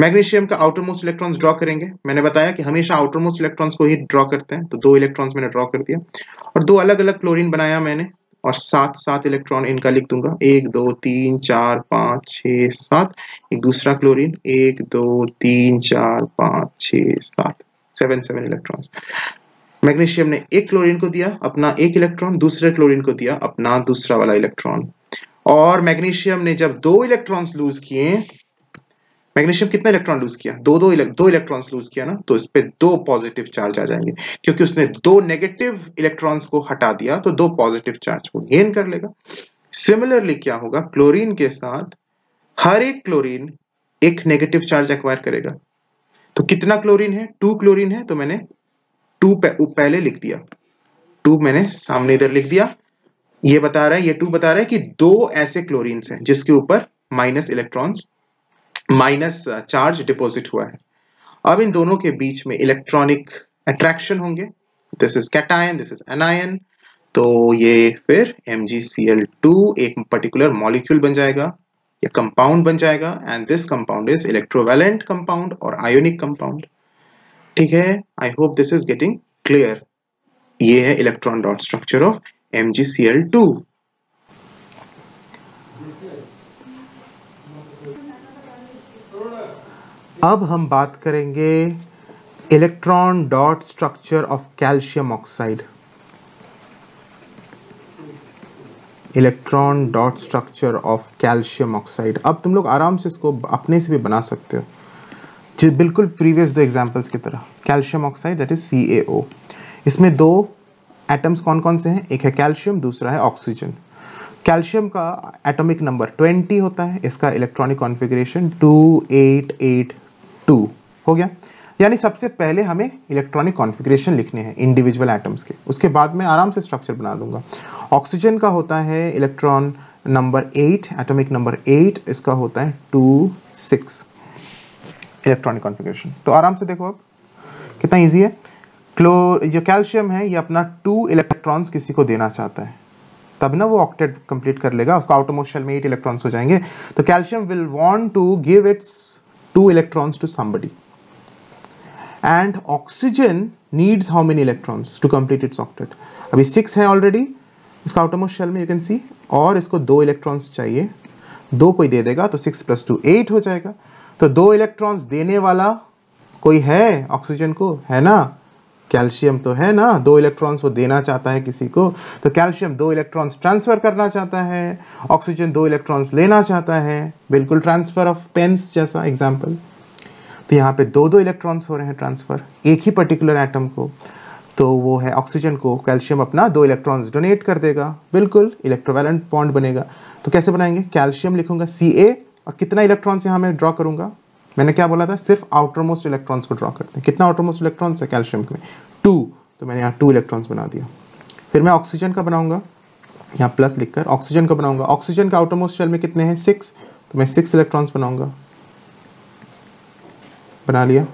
मैग्नीशियम का आउटर मोस्ट इलेक्ट्रॉन्स ड्रॉ करेंगे। मैंने बताया कि हमेशा आउटर मोस्ट इलेक्ट्रॉन्स को ही ड्रॉ करते हैं तो दो इलेक्ट्रॉन्स मैंने ड्रॉ कर दिया। और दो अलग अलग क्लोरीन बनाया मैंने। और सात सात इलेक्ट्रॉन इनका लिख दूँगा। एक, दो, तीन, चार, पाँच छ सात। एक दूसरा क्लोरीन एक, दो, तीन, चार, पाँच छ सात। सेवन सेवन इलेक्ट्रॉन्स मैग्नीशियम ने एक क्लोरीन को दिया, अपना एक इलेक्ट्रॉन दूसरे क्लोरीन को दिया, अपना दूसरा वाला इलेक्ट्रॉन और मैग्नीशियम ने जब दो इलेक्ट्रॉन्स लूज किए मैग्नीशियम कितना इलेक्ट्रॉन लूज किया? दो दो दो इलेक्ट्रॉन्स लूज किया ना तो इस पे दो पॉजिटिव चार्ज आ जाएँगे, क्योंकि उसने दो नेगेटिव इलेक्ट्रॉन्स को हटा दिया तो दो पॉजिटिव चार्ज को गेन कर लेगा। सिमिलरली क्या होगा? क्लोरीन के साथ हर एक क्लोरीन एक नेगेटिव चार्ज एक्वायर करेगा। तो कितना क्लोरीन है? टू क्लोरीन है तो मैंने टू पहले लिख दिया। टू मैंने सामने इधर लिख दिया। ये बता रहा है, ये टू बता रहा है कि दो ऐसे क्लोरीन्स हैं, जिसके ऊपर minus electrons minus charge deposit हुआ है। अब इन दोनों के बीच में इलेक्ट्रॉनिक अट्रैक्शन होंगे। This is cation this is anion तो ये फिर MgCl2 एक पर्टिकुलर मॉलिक्यूल बन जाएगा, या कंपाउंड बन जाएगा and this compound is electrovalent compound और आयोनिक कंपाउंड ठीक है? I hope this is getting clear ये है electron dot structure of MgCl2 अब हम बात करेंगे electron dot structure of calcium oxide electron dot structure of calcium oxide अब तुम लोग आराम से इसको अपने से भी बना सकते हो। जो बिल्कुल प्रीवियस दो एग्जांपल्स की तरह calcium oxide that is see इसमें दो एटम्स कौन कौन से हैं? एक है कैल्शियम दूसरा है ऑक्सीजन कैल्शियम का एटॉमिक नंबर 20 होता है, इसका इलेक्ट्रॉनिक कॉन्फ़िगरेशन 2882 हो गया? यानी सबसे पहले हमें इलेक्ट्रॉनिक कॉन्फ़िगरेशन लिखने हैं इंडिविजुअल एटम्स के। उसके बाद में आराम से स्ट्रक्चर बना दूँगा। ऑक्सीजन का होता है electron number eight atomic number eight इसका होता है टू सिक्स इलेक्ट्रॉनिक कॉन्फ़िगरेशन तो आराम से देखो अब कितना इजी है? क्लो जो कैल्शियम है, ये अपना टू इलेक्ट्रॉन्स किसी को देना चाहता है। तब ना वो ऑक्टेट कंप्लीट कर लेगा, उसका आउटोमोस्ट शेल में एट इलेक्ट्रॉन्स हो जाएँगे। तो calcium will want to give its two electrons to somebody and oxygen needs how many electrons to complete its octet अभी सिक्स है ऑलरेडी इसका आउटोमोस्ट शेल में यू कैन सी और इसको दो इलेक्ट्रॉन्स चाहिए. दो कोई दे देगा तो सिक्स प्लस टू एट हो जाएगा. तो दो इलेक्ट्रॉन्स देने वाला कोई है? ऑक्सीजन को? है ना? कैल्शियम तो है ना, दो इलेक्ट्रॉन्स वो देना चाहता है किसी को तो कैल्शियम दो इलेक्ट्रॉन्स ट्रांसफ़र करना चाहता है, ऑक्सीजन दो इलेक्ट्रॉन्स लेना चाहता है, बिल्कुल ट्रांसफ़र ऑफ़ पेंस जैसा एग्ज़ाम्पल तो यहाँ पे दो दो इलेक्ट्रॉन्स हो रहे हैं ट्रांसफ़र, एक ही पर्टिकुलर एटम को तो वो है ऑक्सीजन को, कैल्शियम अपना दो इलेक्ट्रॉन्स डोनेट कर देगा, बिल्कुल इलेक्ट्रोवैलेंट बॉन्ड बनेगा. तो कैसे बनाएँगे? कैल्शियम लिखूँगा सी और कितना इलेक्ट्रॉन्स यहाँ मैं ड्रॉ करूँगा? मैंने क्या बोला था? सिर्फ़ आउटर मोस्ट इलेक्ट्रॉन्स को ड्रॉ करते हैं। कितना आउटर मोस्ट इलेक्ट्रॉन्स है कैल्शियम में? टू तो मैंने यहाँ टू इलेक्ट्रॉन्स बना दिया। फिर मैं ऑक्सीजन का बनाऊँगा। यहाँ प्लस लिखकर ऑक्सीजन का बनाऊँगा। ऑक्सीजन का आउटर मोस्ट शेल में कितने हैं? सिक्स तो मैं सिक्स इलेक्ट्रॉन्स बनाऊँगा। बना लिया।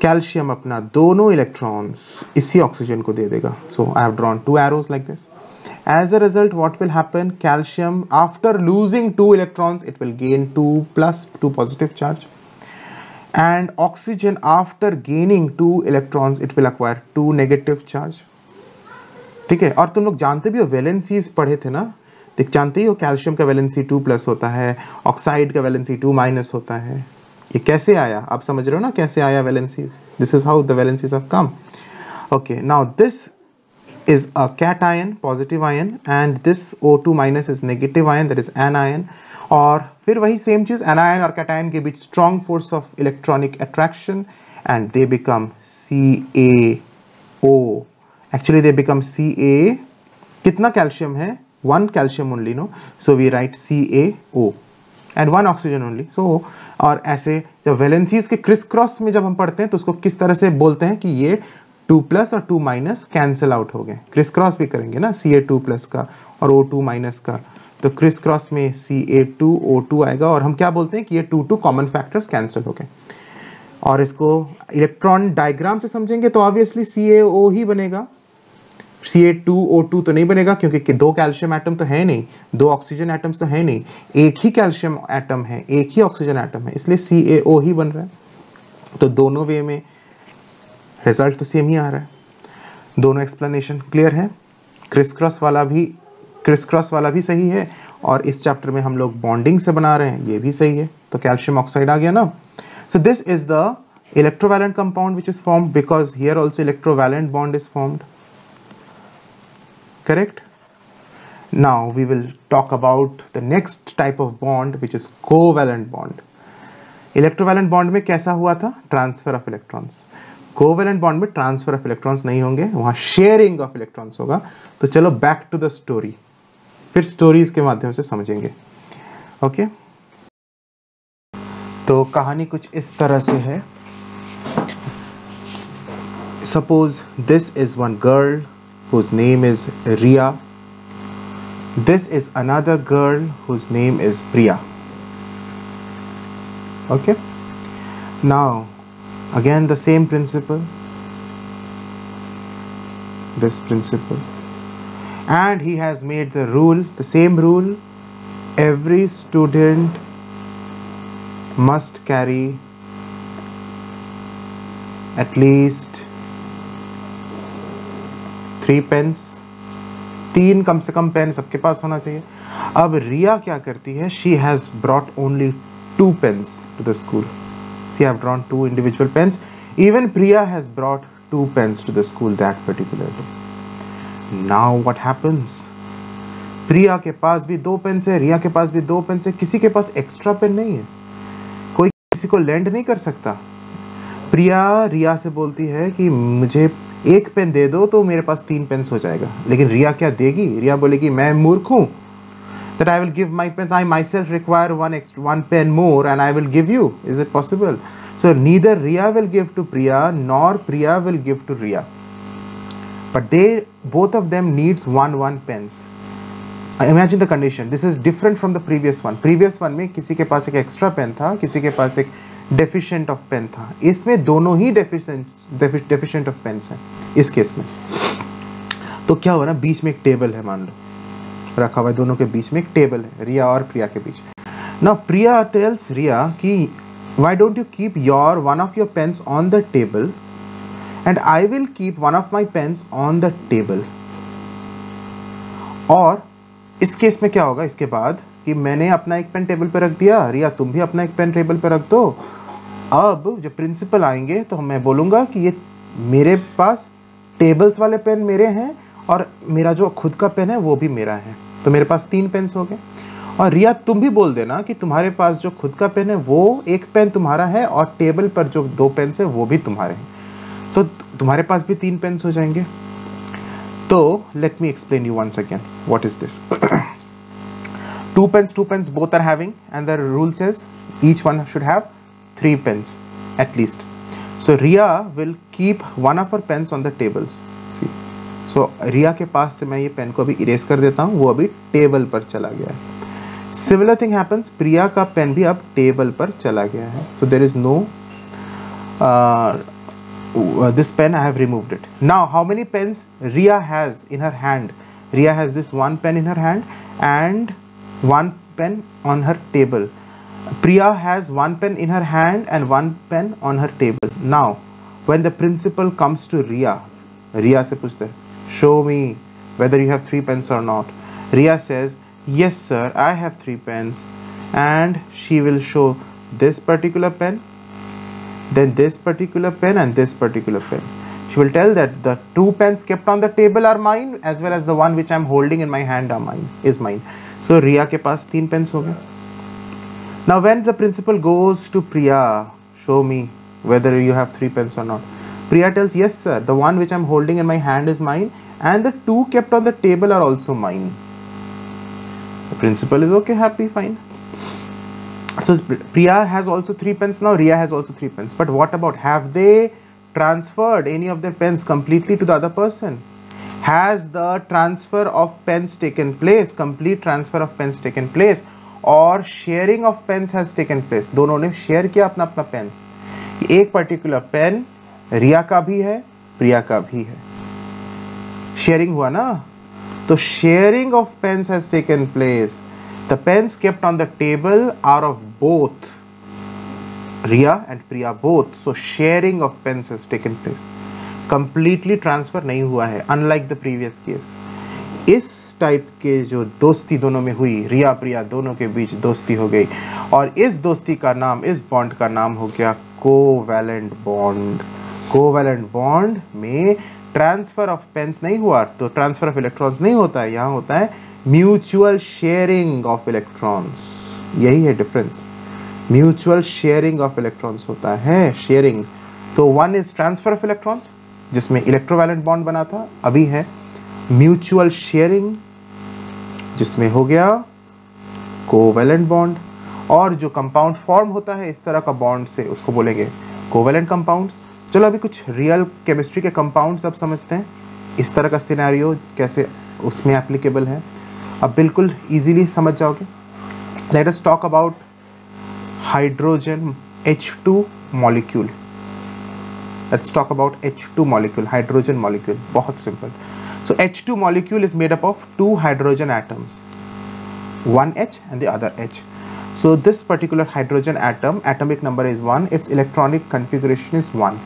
कैल्शियम अपना दोनों इलेक्ट्रॉन्स इसी ऑक्सीजन को दे देगा। So I have drawn two arrows like this as a result what will happen calcium after losing two electrons it will gain two plus two positive charge and oxygen after gaining two electrons it will acquire two negative charge ठीक है और तुम लोग जानते भी हो valencies पढ़े थे ना देख जानते ही हो कैल्शियम का वैलेंसी टू प्लस होता है ऑक्साइड का वैलेंसी टू माइनस होता है ये कैसे आया आप समझ रहे हो ना कैसे आया valencies this is how the valencies have come okay now this is a cation positive ion and this O2 minus is negative ion that is anion और फिर वही सेम चीज़ anion और cation के बीच strong force of electronic attraction and they become CaO actually they become Ca कितना calcium है one calcium only no so we write CaO and one oxygen only so और ऐसे जब वैलेंसीज के क्रिस क्रॉस में जब हम पढ़ते हैं तो उसको किस तरह से बोलते हैं कि ये टू प्लस और टू माइनस कैंसिल आउट हो गए। क्रिस क्रॉस भी करेंगे ना, सी ए टू प्लस का और ओ टू माइनस का। तो क्रिस क्रॉस में सी ए टू, ओ टू आएगा और हम क्या बोलते हैं कि ये two two common factors cancel हो गए। और इसको इलेक्ट्रॉन डायग्राम से समझेंगे तो ऑब्वियसली सी ए ओ ही बनेगा। सी ए टू, ओ टू तो नहीं बनेगा क्योंकि दो कैल्शियम एटम तो है नहीं, दो ऑक्सीजन एटम्स तो है नहीं। एक ही कैल्शियम एटम है, एक ही ऑक्सीजन एटम है, इसलिए सी ए ओ ही बन रहा है। तो दोनों वे में रिज़ल्ट तो सेम ही आ रहा है। दोनों एक्सप्लेनेशन क्लियर है। क्रिस क्रॉस वाला भी क्रिस क्रॉस वाला भी सही है और इस चैप्टर में हम लोग बॉन्डिंग से बना रहे हैं, ये भी सही है। तो कैल्शियम ऑक्साइड आ गया ना। So this is the electrovalent compound which is form because here also electrovalent bond is formed correct now we will talk about the next type of bond which is covalent bond electrovalent bond में कैसा हुआ था? Transfer of electrons covalent bond में transfer of electrons नहीं होंगे वहाँ sharing of electrons होगा तो चलो बैक टू द स्टोरी फिर स्टोरीज के माध्यम से समझेंगे ओके? तो कहानी कुछ इस तरह से है suppose this is one girl whose name is Ria. This is another girl whose name is Priya. Okay. Now, again the same principle. This principle. And he has made the rule, the same rule. Every student must carry at least three pens तीन कम से कम pen सबके पास होना चाहिए अब रिया क्या करती है she has brought only two pens to the school she have drawn two individual pens even Priya has brought two pens to the school that particular day now what happens Priya के पास भी दो pen है रिया के पास भी दो pen है किसी के पास एक्स्ट्रा पेन नहीं है कोई किसी को लैंड नहीं कर सकता प्रिया रिया से बोलती है कि मुझे एक पेन दे दो तो मेरे पास तीन पेन्स हो जाएगा. लेकिन रिया क्या देगी? रिया बोलेगी, मैं मूर्ख हूँ। That I will give my pens. I myself require one extra, one pen more, and I will give you. Is it possible? So neither Riya will give to Priya nor Priya will give to Riya. But they both of them needs one one pens. Imagine the condition this is different from the previous one previous one में किसी के पास एक extra pen था किसी के पास एक deficient of pen था इसमें दोनों ही डेफिशिएंट ऑफ़ पेन्स हैं इस केस में तो क्या हुआ ना बीच में एक टेबल है मान लो रखा हुआ है। दोनों के बीच में एक टेबल है, रिया और प्रिया के बीच। ना प्रिया टेल्स रिया कि why don't you keep your, one of your pens on the table? And I will keep one of my pens on the table. और इस केस में क्या होगा? इसके बाद कि मैंने अपना एक पेन टेबल पर रख दिया, रिया, तुम भी अपना एक पेन टेबल पर रख दो। अब जब प्रिंसिपल आएँगे तो मैं बोलूँगा कि ये मेरे पास टेबल्स वाले पेन मेरे हैं और मेरा जो खुद का पेन है, वो भी मेरा है। तो मेरे पास तीन पेन्स हो गए। और रिया, तुम भी बोल देना कि तुम्हारे पास जो खुद का पेन है, वो एक पेन तुम्हारा है और टेबल पर जो दो पेन्स है, वो भी तुम्हारे हैं। तो तुम्हारे पास भी तीन पेन्स हो जाएँगे। तो let me explain you one second what is this two pens two pens both are having and the rules is each one should have three pens at so Riya will keep one of her pens on the tables so Riya के पास से मैं ये pen को अभी erase कर देता हूँ, वो अभी टेबल पर चला गया है। सिमिलर थिंग हैपन्स प्रिया का पेन भी अब टेबल पर चला गया है। So there is no this pen I have removed it now how many pens Riya has in her hand Riya has this one pen in her hand and one pen on her table Priya has one pen in her hand and one pen on her table now when the principal comes to Riya Riya से पूछते हैं show me whether you have three pens or not. Ria says, yes sir I have three pens. And she will show this particular pen then this particular pen and this particular pen. She will tell that the two pens kept on the table are mine as well as the one which I'm holding in my hand are mine is mine. So Ria ke paas teen pens ho now when the principal goes to Priya show me whether you have three pens or not Priya tells yes sir the one which I'm holding in my hand is mine and the two kept on the table are also mine the principal is okay, happy, fine. So Priya has also three pens now, Ria has also three pens. But what about, have they transferred any of their pens completely to the other person? Has the transfer of pens taken place, complete transfer of pens taken place? और sharing of pens has taken place दोनों ने share किया अपना अपना pens एक particular pen रिया का भी है, प्रिया का भी है। शेयरिंग हुआ ना? तो sharing of pens has taken place the pens kept on the table are of both Riya and Priya both so sharing of pens has taken place completely transfer नहीं हुआ है अनलाइक द प्रीवियस केस इस type के जो दोस्ती दोनों में हुई, रिया, प्रिया दोनों के बीच दोस्ती हो गई। और इस दोस्ती का नाम, इस बॉन्ड का नाम हो गया covalent bond bond covalent bond में ट्रांसफ़र ऑफ़ पेंस नहीं हुआ तो ट्रांसफ़र ऑफ़ इलेक्ट्रॉन्स नहीं होता है, यहाँ होता है म्यूचुअल शेयरिंग ऑफ़ इलेक्ट्रॉन्स। यही है difference mutual sharing of electrons होता है, शेयरिंग। तो one is transfer of electrons जिसमें इलेक्ट्रोवैलेंट बॉन्ड बना था, अभी है। म्यूचुअल शेयरिंग, जिसमें हो गया कोवेलेंट बॉन्ड और जो कंपाउंड फॉर्म होता है, इस तरह का बॉन्ड से उसको बोलेंगे कोवेलेंट कंपाउंड्स चलो अभी कुछ रियल केमिस्ट्री के कंपाउंड्स अब समझते हैं। इस तरह का सिनेरियो कैसे उसमें एप्लीकेबल है। अब बिल्कुल इजीली समझ जाओगे। Let us talk about hydrogen H2 molecule let's talk about H2 molecule hydrogen molecule बहुत simple so H two molecule is made up of two hydrogen atoms one H and the other H. so this particular hydrogen atom atomic number is 1 its electronic configuration is 1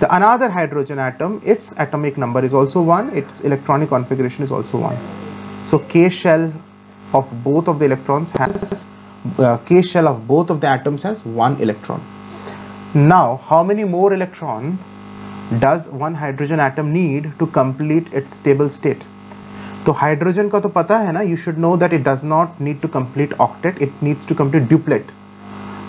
the another hydrogen atom, its atomic number is also 1, its electronic configuration is also 1. So K shell of both of the electrons has, uh, K shell of both of the atoms has 1 electron. Now, how many more electron does one hydrogen atom need to complete its stable state? तो hydrogen का तो पता है ना you should know that it does not need to complete octet it needs to complete duplet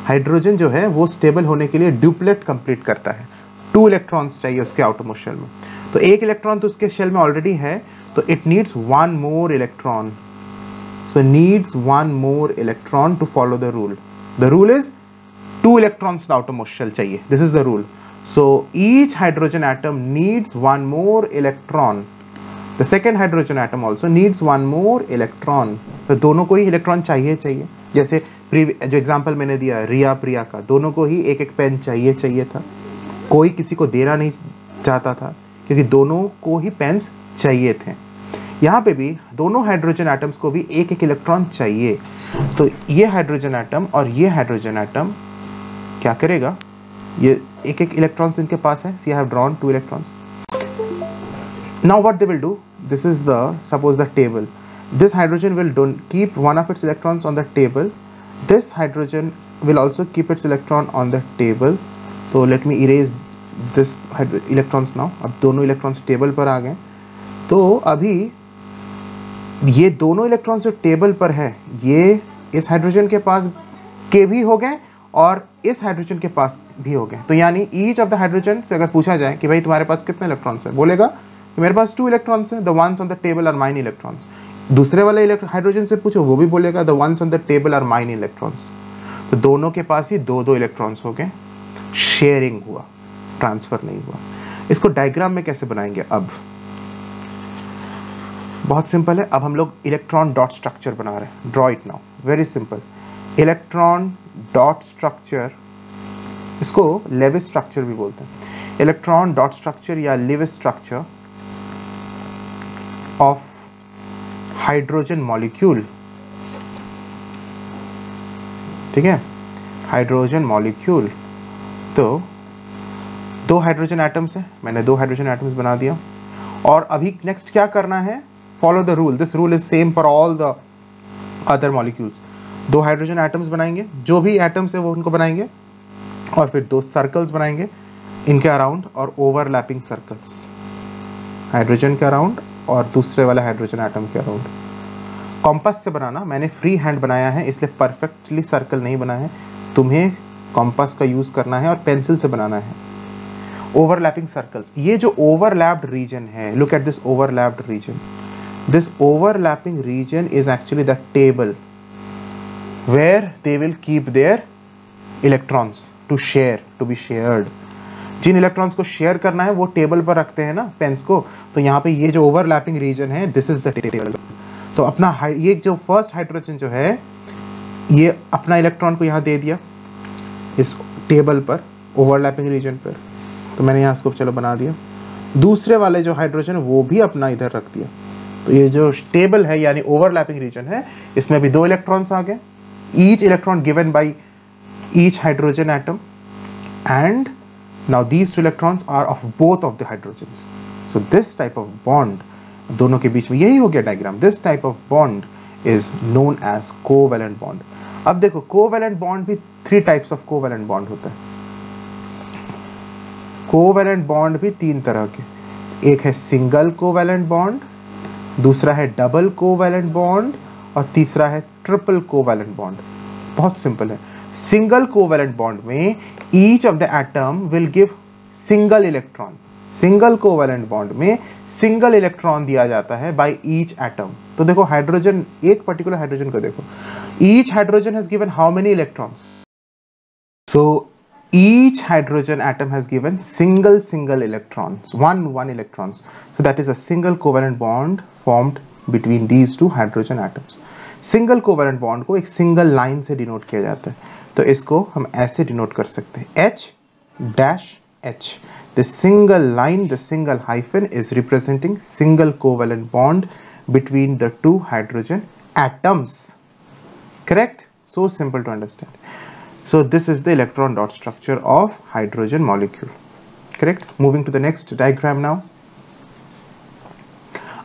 hydrogen जो है, वो stable होने के लिए ड्यूप्लेट कंप्लीट करता है। टू इलेक्ट्रॉन्स चाहिए उसके आउटरमोस्ट शेल में। तो एक इलेक्ट्रॉन तो उसके शेल में ऑलरेडी है तो it needs one more electron so needs one more electron to follow the rule. The rule is two electrons the outermost shell chahiye this is the rule. So each hydrogen atom needs one more electron the second hydrogen atom also needs one more electron तो दोनों को ही electron चाहिए चाहिए। जैसे जो example मैंने दिया, रिया, प्रिया का, दोनों को ही एक एक पेन चाहिए चाहिए था। कोई किसी को देना नहीं चाहता था, क्योंकि दोनों को ही पेन्स चाहिए थे। यहाँ पे भी दोनों हाइड्रोजन एटम्स को भी एक एक इलेक्ट्रॉन चाहिए। तो ये हाइड्रोजन एटम और ये हाइड्रोजन एटम क्या करेगा? ये एक एक इलेक्ट्रॉन्स इनके पास है। See have drawn two electrons now, what they will do? This is the suppose the table this hydrogen will don't keep one of its electrons on the table this hydrogen will also keep its electron on the table so let me erase this electrons now अब दोनों electrons table पर आ गए तो अभी ये दोनों electrons जो table पर है ये इस हाइड्रोजन के पास के भी हो गए और इस हाइड्रोजन के पास भी हो गए तो यानी ईच ऑफ़ द हाइड्रोजन से अगर पूछा जाए कि भाई तुम्हारे पास कितने इलेक्ट्रॉन्स है बोलेगा तो मेरे पास टू इलेक्ट्रॉन्स हैं the ones on the table are mine electrons दूसरे वाले हाइड्रोजन से पूछो, वो भी बोलेगा the ones on the table are mine electrons तो दोनों के पास ही दो दो इलेक्ट्रॉन्स हो गए। शेयरिंग हुआ ट्रांसफ़र नहीं हुआ। इसको डायग्राम में कैसे बनाएँगे अब? बहुत सिंपल है, अब हम लोग इलेक्ट्रॉन डॉट स्ट्रक्चर बना रहे हैं। Draw it now very simple electron dot structure इसको लेविस स्ट्रक्चर भी बोलते हैं। इलेक्ट्रॉन डॉट स्ट्रक्चर या Lewis structure of hydrogen molecule ठीक है? हाइड्रोजन मॉलिक्यूल तो दो हाइड्रोजन एटम्स है। मैंने दो हाइड्रोजन एटम्स बना दिया। और अभी नेक्स्ट क्या करना है? Follow the rule this rule is same for all the other molecules दो हाइड्रोजन एटम्स बनाएँगे। जो भी एटम्स है वो उनको बनाएँगे। और फिर दो सर्कल्स बनाएँगे। इनके अराउंड और ओवरलैपिंग सर्कल्स हाइड्रोजन के अराउंड और दूसरे वाले हाइड्रोजन एटम के अराउंड कॉम्पस से बनाना, मैंने फ्री हैंड बनाया है, इसलिए परफेक्टली सर्कल नहीं बना है। तुम्हें कॉम्पस का यूज़ करना है और पेंसिल से बनाना है। ओवरलैपिंग सर्कल्स ये जो ओवरलैप्ड रीजन है look at this overlapped region this overlapping region is actually the table where they will keep their electrons to share to be shared Jin electrons को share करना है, वो table पर रखते हैं ना पेन्स को तो यहाँ पे ये जो ओवरलैपिंग रीजन है दिस इज़ द टेबल तो अपना ये जो फ़र्स्ट हाइड्रोजन जो है, ये अपना इलेक्ट्रॉन को यहाँ दे दिया, इस टेबल पर ओवरलैपिंग रीजन पर. तो मैंने यहाँ इसको चलो बना दिया. दूसरे वाले जो हाइड्रोजन वो भी अपना इधर रख दिया. तो ये जो टेबल है, यानी ओवरलैपिंग रीजन है, इसमें भी दो इलेक्ट्रॉन्स आ गए. Each electron given by each hydrogen atom and Now, these two electrons are of both of the hydrogens. So, this type of bond, दोनों के बीच में यही हो गया diagram this type of bond is known as covalent bond अब देखो covalent bond भी three types of covalent bond होता है. कोवेलेंट बॉन्ड भी तीन तरह के. एक है सिंगल कोवेलेंट बॉन्ड दूसरा है डबल कोवेलेंट बॉन्ड और तीसरा है ट्रिपल कोवेलेंट बॉन्ड बहुत सिंपल है. सिंगल कोवेलेंट बॉन्ड में each of the atom will give single electron single covalent bond में सिंगल इलेक्ट्रॉन दिया जाता है बाय ईच एटम तो देखो हाइड्रोजन एक पर्टिकुलर हाइड्रोजन को देखो. Each hydrogen has given how many electrons so each hydrogen atom has given single single electrons. One one electrons. So, that is a single covalent bond formed between these two hydrogen atoms. Single covalent bond को एक single line से denote किया जाता है. तो इसको हम ऐसे डिनोट कर सकते हैं। H dash H the single line the single hyphen is representing single covalent bond between the two hydrogen atoms correct so simple to understand so this is the electron dot structure of hydrogen molecule correct moving to the next diagram now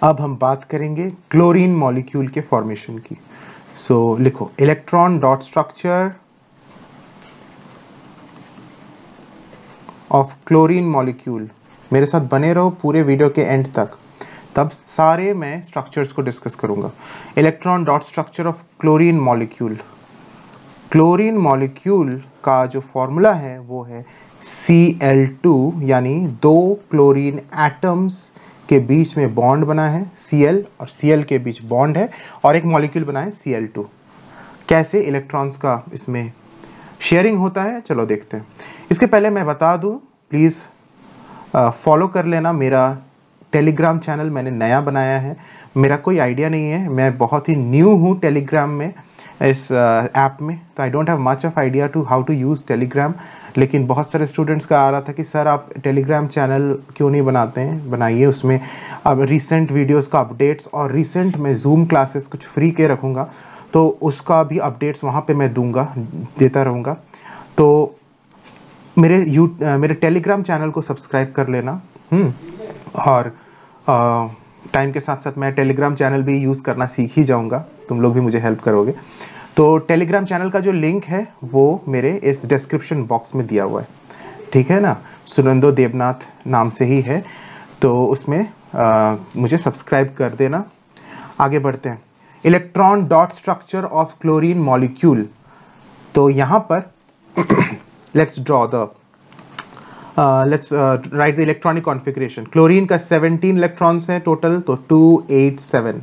अब हम बात करेंगे chlorine molecule के formation की। So so, लिखो electron dot structure of chlorine molecule मेरे साथ बने रहो पूरे वीडियो के एंड तक। तब सारे मैं स्ट्रक्चर्स को डिस्कस करूँगा। Electron dot structure of chlorine molecule chlorine molecule का जो फॉर्मूला है, वो है Cl2 यानी दो क्लोरीन एटम्स के बीच में बॉन्ड बना है, Cl, और Cl के बीच बॉन्ड है, और एक मॉलिक्यूल बना है Cl2 कैसे इलेक्ट्रॉन्स का इसमें शेयरिंग होता है, चलो देखते हैं। इसके पहले मैं बता दूँ प्लीज़ फॉलो कर लेना मेरा टेलीग्राम चैनल मैंने नया बनाया है। मेरा कोई आइडिया नहीं है, मैं बहुत ही न्यू हूँ टेलीग्राम में, इस ऐप में तो I don't have much of idea to how to use Telegram लेकिन बहुत सारे स्टूडेंट्स का आ रहा था कि, सर, आप टेलीग्राम चैनल क्यों नहीं बनाते हैं? बनाइए उसमें। अब रिसेंट वीडियोस का अपडेट्स और रिसेंट मैं जूम क्लासेस कुछ फ्री के रखूँगा। तो उसका भी अपडेट्स वहाँ पे मैं दूँगा देता रहूँगा। तो मेरे यू मेरे टेलीग्राम चैनल को सब्सक्राइब कर लेना। हम्म और टाइम के साथ साथ मैं टेलीग्राम चैनल भी यूज़ करना सीख ही जाऊँगा। तुम लोग भी मुझे हेल्प करोगे। तो टेलीग्राम चैनल का जो लिंक है वो मेरे इस डिस्क्रिप्शन बॉक्स में दिया हुआ है। ठीक है ना? सुनंदो देवनाथ नाम से ही है। तो उसमें आ, मुझे सब्सक्राइब कर देना। आगे बढ़ते हैं। Electron dot structure of chlorine molecule तो यहाँ पर let's draw the let's write the electronic configuration chlorine का 17 इलेक्ट्रॉन्स है टोटल तो 287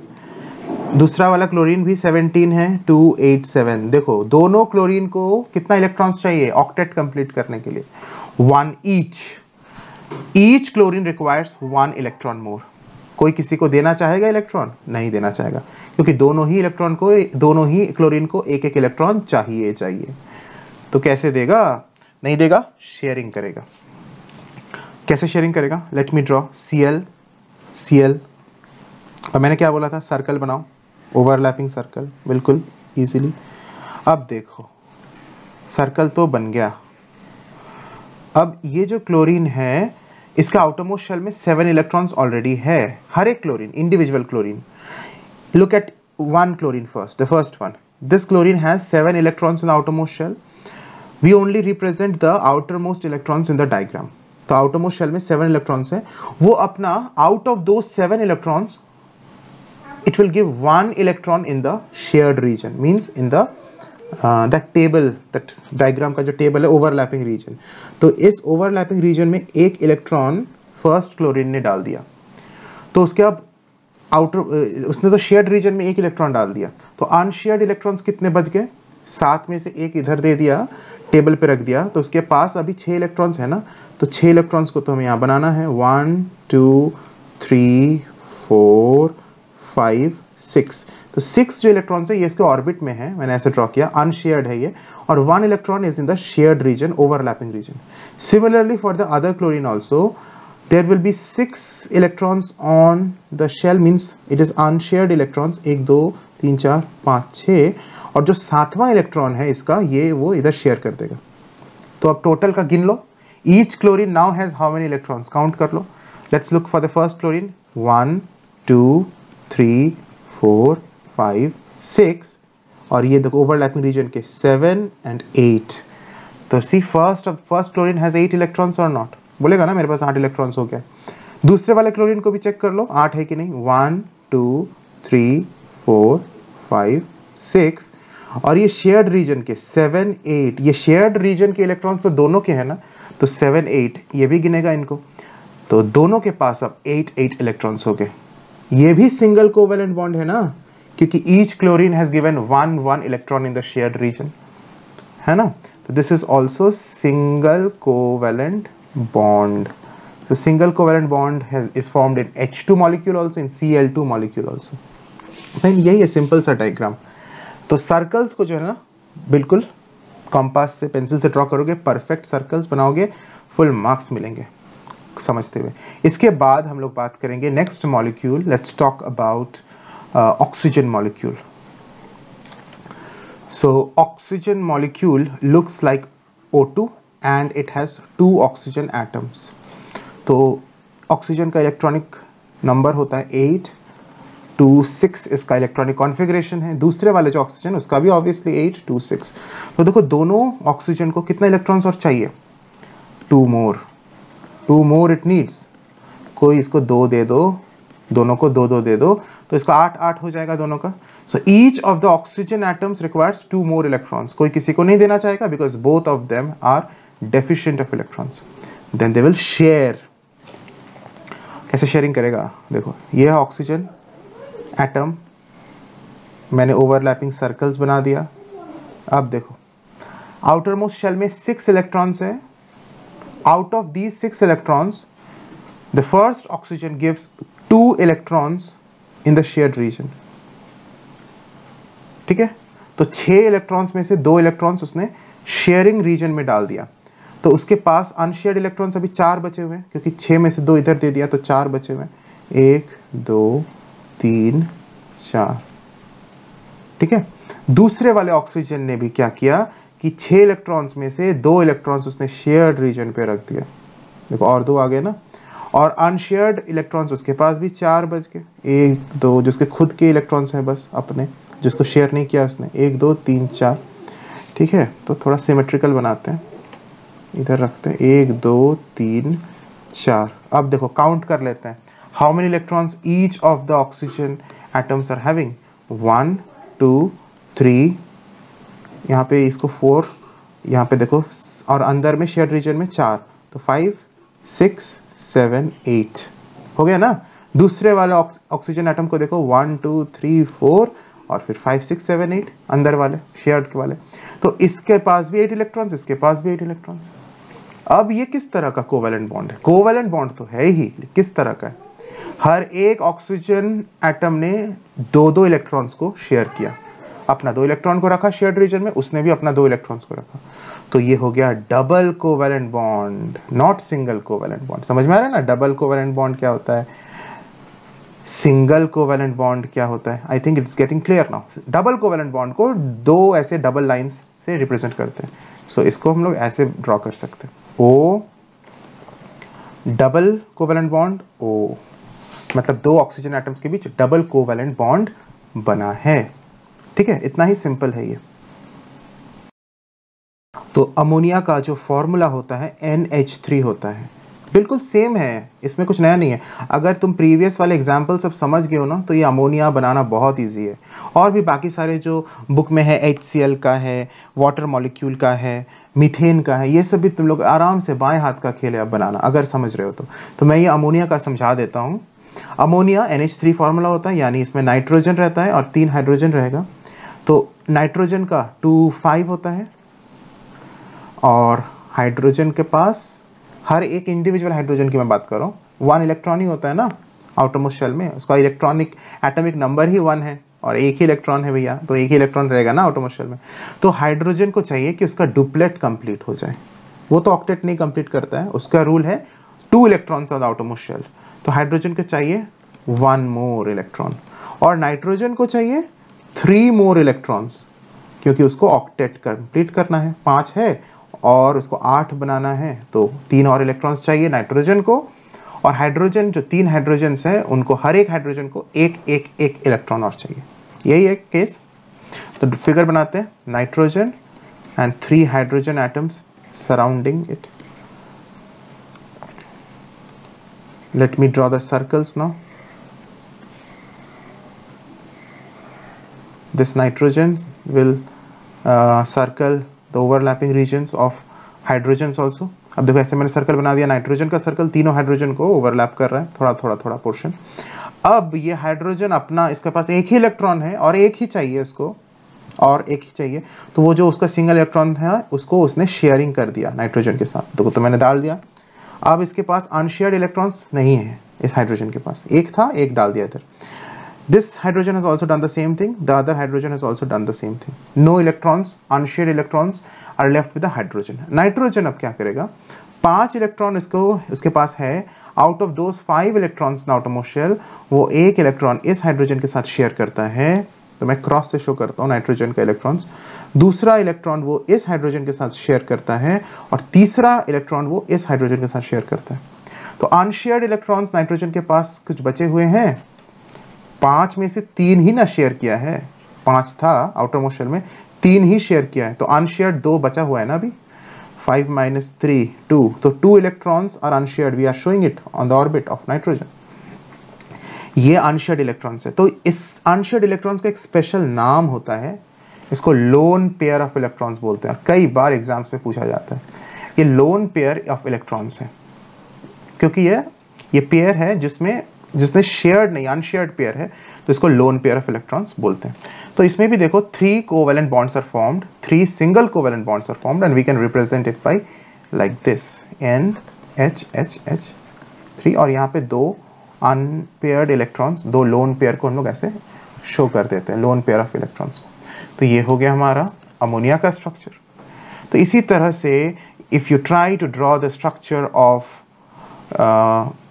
दूसरा वाला क्लोरीन भी 17 है 287 देखो, दोनों क्लोरीन को कितना इलेक्ट्रॉन्स चाहिए? ऑक्टेट कंप्लीट करने के लिए। One each each chlorine requires one electron more कोई किसी को देना चाहेगा इलेक्ट्रॉन नहीं देना चाहेगा। क्योंकि दोनों ही इलेक्ट्रॉन को, दोनों ही क्लोरीन को एक एक इलेक्ट्रॉन चाहिए चाहिए। तो कैसे देगा? नहीं देगा शेयरिंग करेगा। कैसे शेयरिंग करेगा? Let me draw C L C L और मैंने क्या बोला था? सर्कल बनाओ। ओवरलैपिंग सर्कल बिल्कुल इजीली अब देखो सर्कल तो बन गया। अब ये जो क्लोरीन है इसका आउटोमोस शेल में सेवन इलेक्ट्रॉन्स ऑलरेडी है। हर एक chlorine individual chlorine look at one chlorine first the first one this chlorine has seven electrons in outermost shell we only represent the outer most electrons in the diagram तो outermost shell में seven electrons है। वो अपना out of दो seven electrons it will give one electron in the shared region means in the that table, that diagram का जो table है, overlapping region. तो इस overlapping region में एक electron first chlorine ने डाल दिया। तो उसके अब आउटर उसने तो शेयर्ड रीजन में एक इलेक्ट्रॉन डाल दिया। तो अनशेयर्ड इलेक्ट्रॉन्स कितने बच गए? सात में से एक इधर दे दिया टेबल पे रख दिया। तो उसके पास अभी छः इलेक्ट्रॉन्स है ना? तो छः इलेक्ट्रॉन्स को तो हमें यहाँ बनाना है। One two three four five six तो सिक्स जो इलेक्ट्रॉन्स है, ये इसके ऑर्बिट में है, मैंने ऐसे ड्रॉ किया अनशेयर्ड है ये, और one electron is in the shared region overlapping region similarly for the other chlorine also there will be six electrons on the shell, means it is unshared electrons, एक, दो, तीन, चार, पाँच छः और जो सातवां इलेक्ट्रॉन है इसका, ये वो इधर शेयर कर देगा। तो अब टोटल का गिन लो। Each chlorine now has how many electrons count कर लो। Let's look for the first chlorine one two three four five six और ये देखो ओवरलैपिंग रीजन के सेवन एंड एट तो see first of first chlorine has eight electrons और not बोलेगा ना मेरे पास आठ इलेक्ट्रॉन्स हो गया। दूसरे वाले क्लोरीन को भी चेक कर लो, आठ है कि नहीं? One two three four five six और ये शेयर्ड रीजन के सेवन एट ये शेयर्ड रीजन के इलेक्ट्रॉन्स तो दोनों के हैं ना? तो सेवन एट ये भी गिनेगा इनको। तो दोनों के पास अब एट एट इलेक्ट्रॉन्स हो गए। ये भी सिंगल कोवेलेंट बॉन्ड है ना? क्योंकि each chlorine has given one one electron in the shared region है ना? तो this is also single covalent bond. So single covalent bond has, is formed in H2 molecule also, in Cl2 molecule also. Then यही है simple सा diagram तो circles को जो है ना, बिल्कुल कॉम्पास से पेंसिल से ड्रॉ करोगे परफेक्ट सर्कल्स बनाओगे फुल मार्क्स मिलेंगे समझते हुए। इसके बाद हम लोग बात करेंगे next molecule let's talk about oxygen molecule so, oxygen molecule looks like O2 and it has two oxygen atoms तो ऑक्सीजन का इलेक्ट्रॉनिक नंबर होता है एट टू सिक्स इसका इलेक्ट्रॉनिक कॉन्फ़िगरेशन है। दूसरे वाले जो ऑक्सीजन उसका भी ऑब्वियसली एट टू सिक्स तो देखो, दोनों ऑक्सीजन को कितना इलेक्ट्रॉन्स और चाहिए? Two more two more it needs कोई इसको दो दे दो। दोनों को दो दो दे दो तो इसका आठ आठ हो जाएगा दोनों का। So each of the oxygen atoms requires two more electrons कोई किसी को नहीं देना चाहेगा because both of them are deficient of electrons then they will share कैसे शेयरिंग करेगा? देखो, ये है ऑक्सीजन एटम मैंने ओवरलैपिंग सर्कल्स बना दिया। अब देखो आउटर मोस्ट शेल में सिक्स इलेक्ट्रॉन्स है। Out of these six electrons the first oxygen gives two electrons in the shared region ठीक है? तो छह इलेक्ट्रॉन्स में से दो इलेक्ट्रॉन्स उसने शेयरिंग रीजन में डाल दिया। तो उसके पास अनशेयर्ड इलेक्ट्रॉन्स अभी चार बचे हुए हैं, क्योंकि छह में से दो इधर दे दिया तो चार बचे हुए हैं। एक, दो, तीन, चार। ठीक है? दूसरे वाले ऑक्सीजन ने भी क्या किया कि छह इलेक्ट्रॉन्स में से दो इलेक्ट्रॉन्स उसने शेयर्ड रीजन पे रख दिया। देखो, और दो आ गए ना? और अनशेयर्ड इलेक्ट्रॉन्स उसके पास भी चार बज के, एक, दो जिसके खुद के इलेक्ट्रॉन्स हैं बस, अपने, जिसको शेयर नहीं किया उसने, एक, दो, तीन, चार, ठीक है? तो थोड़ा सिमेट्रिकल बनाते हैं, इधर रखते हैं, एक, दो, तीन, चार, अब देखो काउंट कर लेते हैं how many electrons each of the oxygen atoms are having one two three यहाँ पे इसको फोर यहाँ पे देखो, और अंदर में शेयर रीजन में चार तो फाइव सिक्स सेवन, एट। हो गया ना? दूसरे वाले ऑक्सीजन एटम को देखो, वन, टू, थ्री, फोर, और फिर फाइव, सिक्स, सेवन, एट, अंदर वाले शेयर्ड के वाले। तो इसके पास भी एट इलेक्ट्रॉन्स इसके पास भी एट इलेक्ट्रॉन्स अब ये किस तरह का कोवेलेंट बॉन्ड है? कोवेलेंट बॉन्ड तो है ही, किस तरह का है? हर एक ऑक्सीजन एटम ने दो दो इलेक्ट्रॉन्स को शेयर किया। अपना दो इलेक्ट्रॉन को रखा शेयर्ड रीजन में, उसने भी अपना दो इलेक्ट्रॉन्स को रखा। तो ये हो गया double covalent bond not single covalent bond. समझ में आ रहा है ना? डबल कोवेलेंट बॉन्ड क्या होता है? सिंगल कोवेलेंट बॉन्ड क्या होता है? I think it's getting clear now double covalent bond को दो ऐसे डबल लाइंस से रिप्रेजेंट करते हैं। सो so, इसको हम लोग ऐसे ड्रॉ कर सकते हैं। O double covalent bond O मतलब दो ऑक्सीजन एटम्स के बीच डबल कोवेलेंट बॉन्ड बना है। ठीक है? इतना ही सिंपल है ये। तो अमोनिया का जो फॉर्मूला होता है NH3 होता है। बिल्कुल सेम है, इसमें कुछ नया नहीं है। अगर तुम प्रीवियस वाले एग्ज़ाम्पल सब समझ गए हो ना तो ये अमोनिया बनाना बहुत ईजी है। और भी बाकी सारे जो बुक में है एच सी एल का है वाटर मॉलिक्यूल का है मीथेन का है, ये सब भी तुम लोग आराम से बाएँ हाथ का खेल है अब बनाना, अगर समझ रहे हो तो। तो मैं ये अमोनिया का समझा देता हूँ। Ammonia N H three formula होता है, यानी इसमें नाइट्रोजन रहता है और तीन हाइड्रोजन रहेगा। तो नाइट्रोजन का टू फाइव होता है। और हाइड्रोजन के पास, हर एक इंडिविजुअल हाइड्रोजन की मैं बात कर रहा हूँ। वन इलेक्ट्रॉन ही होता है ना आउटोमोस्ट शेल में। उसका इलेक्ट्रॉनिक एटॉमिक नंबर ही वन है और एक ही इलेक्ट्रॉन है भैया तो एक ही इलेक्ट्रॉन रहेगा ना आउटोमोस्ट शेल में। तो हाइड्रोजन को चाहिए कि उसका डुप्लेट कंप्लीट हो जाए। वो तो ऑक्टेट नहीं कंप्लीट करता है, उसका रूल है two electrons of outermost shell तो हाइड्रोजन को चाहिए वन मोर इलेक्ट्रॉन और नाइट्रोजन को चाहिए थ्री मोर इलेक्ट्रॉन्स क्योंकि उसको ऑक्टेट कंप्लीट करना है। पाँच है और उसको आठ बनाना है तो तीन और इलेक्ट्रॉन्स चाहिए नाइट्रोजन को। और हाइड्रोजन जो तीन हाइड्रोजन है उनको हर एक हाइड्रोजन को एक एक एक इलेक्ट्रॉन और चाहिए। यही एक केस तो फिगर बनाते हैं nitrogen and three hydrogen atoms surrounding it let me draw the circles now this nitrogen will uh, the overlapping regions of hydrogens also. अब देखो, ऐसे मैंने सर्कल बना दिया। नाइट्रोजन का सर्कल तीनों हाइड्रोजन को ओवरलैप कर रहा है। थोड़ा थोड़ा थोड़ा पोर्शन अब ये हाइड्रोजन अपना, इसके पास एक ही इलेक्ट्रॉन है और एक ही चाहिए उसको। और एक ही चाहिए। तो वो जो उसका सिंगल इलेक्ट्रॉन है उसको उसने शेयरिंग कर दिया नाइट्रोजन के साथ। देखो तो मैंने डाल दिया। अब इसके पास अनशेयर्ड इलेक्ट्रॉन्स नहीं है, इस हाइड्रोजन के पास। एक था, एक डाल दिया इधर। This hydrogen has also done the same thing. The other hydrogen has also done the same thing. No electrons, unshared electrons are left with the hydrogen. Nitrogen अब क्या करेगा पाँच इलेक्ट्रॉन इसको उसके पास है out of those five electrons नाउटोमोशेल वो एक इलेक्ट्रॉन इस हाइड्रोजन के साथ शेयर करता है तो मैं क्रॉस से शो करता हूँ नाइट्रोजन का इलेक्ट्रॉन्स दूसरा इलेक्ट्रॉन वो इस हाइड्रोजन के साथ शेयर करता है और तीसरा इलेक्ट्रॉन वो इस हाइड्रोजन के साथ शेयर करता है तो अनशेयर्ड इलेक्ट्रॉन्स नाइट्रोजन के पास कुछ बचे हुए हैं पाँच में से तीन ही ना शेयर किया है। पाँच था आउटर मोशन में, तीन ही शेयर किया है। तो अनशेयर्ड दो बचा हुआ है ना अभी? फाइव माइनस थ्री टू तो two electrons are unshared we are showing it on the orbit of nitrogen ये अनशेयर्ड इलेक्ट्रॉन्स है। तो इस अनशेयर्ड इलेक्ट्रॉन्स का एक स्पेशल नाम होता है। इसको लोन पेयर ऑफ़ इलेक्ट्रॉन्स बोलते हैं। कई बार एग्ज़ाम्स में पूछा जाता है। ये लोन पेयर ऑफ़ इलेक्ट्रॉन्स है। क्योंकि ये ये पेयर है जिसमें जिसने शेयर्ड नहीं अनशेयर्ड पेयर है तो इसको लोन पेयर ऑफ़ इलेक्ट्रॉन्स बोलते हैं। तो इसमें भी देखो three covalent bonds are formed three single covalent bonds are formed and we can represent it by like this N H H H three और यहाँ पे दो अनपेयर्ड इलेक्ट्रॉन्स दो लोन पेयर को हम लोग ऐसे शो कर देते हैं लोन पेयर ऑफ़ इलेक्ट्रॉन्स को। तो ये हो गया हमारा अमोनिया का स्ट्रक्चर तो इसी तरह से if you try to draw the structure of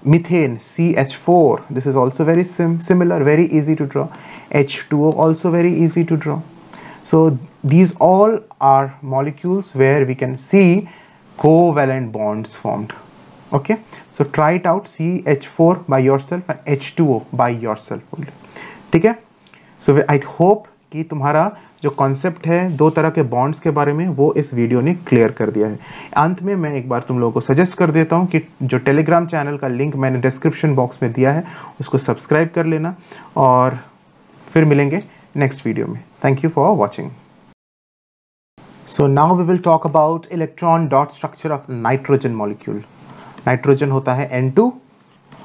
methane CH4 this is also very sim similar very easy to draw H2O also very easy to draw so these all are molecules where we can see covalent bonds formed okay so try it out CH4 by yourself and H2O by yourself only ठीक है so I hope कि तुम्हारा जो concept है, दो तरह के bonds के बारे में, वो इस वीडियो ने क्लियर कर दिया है। अंत में मैं एक बार तुम लोगों को सजेस्ट कर देता हूँ कि जो टेलीग्राम चैनल का लिंक मैंने डिस्क्रिप्शन बॉक्स में दिया है, उसको सब्सक्राइब कर लेना और फिर मिलेंगे नेक्स्ट वीडियो में। Thank you for watching so now we will talk about electron dot structure of nitrogen molecule nitrogen होता है N2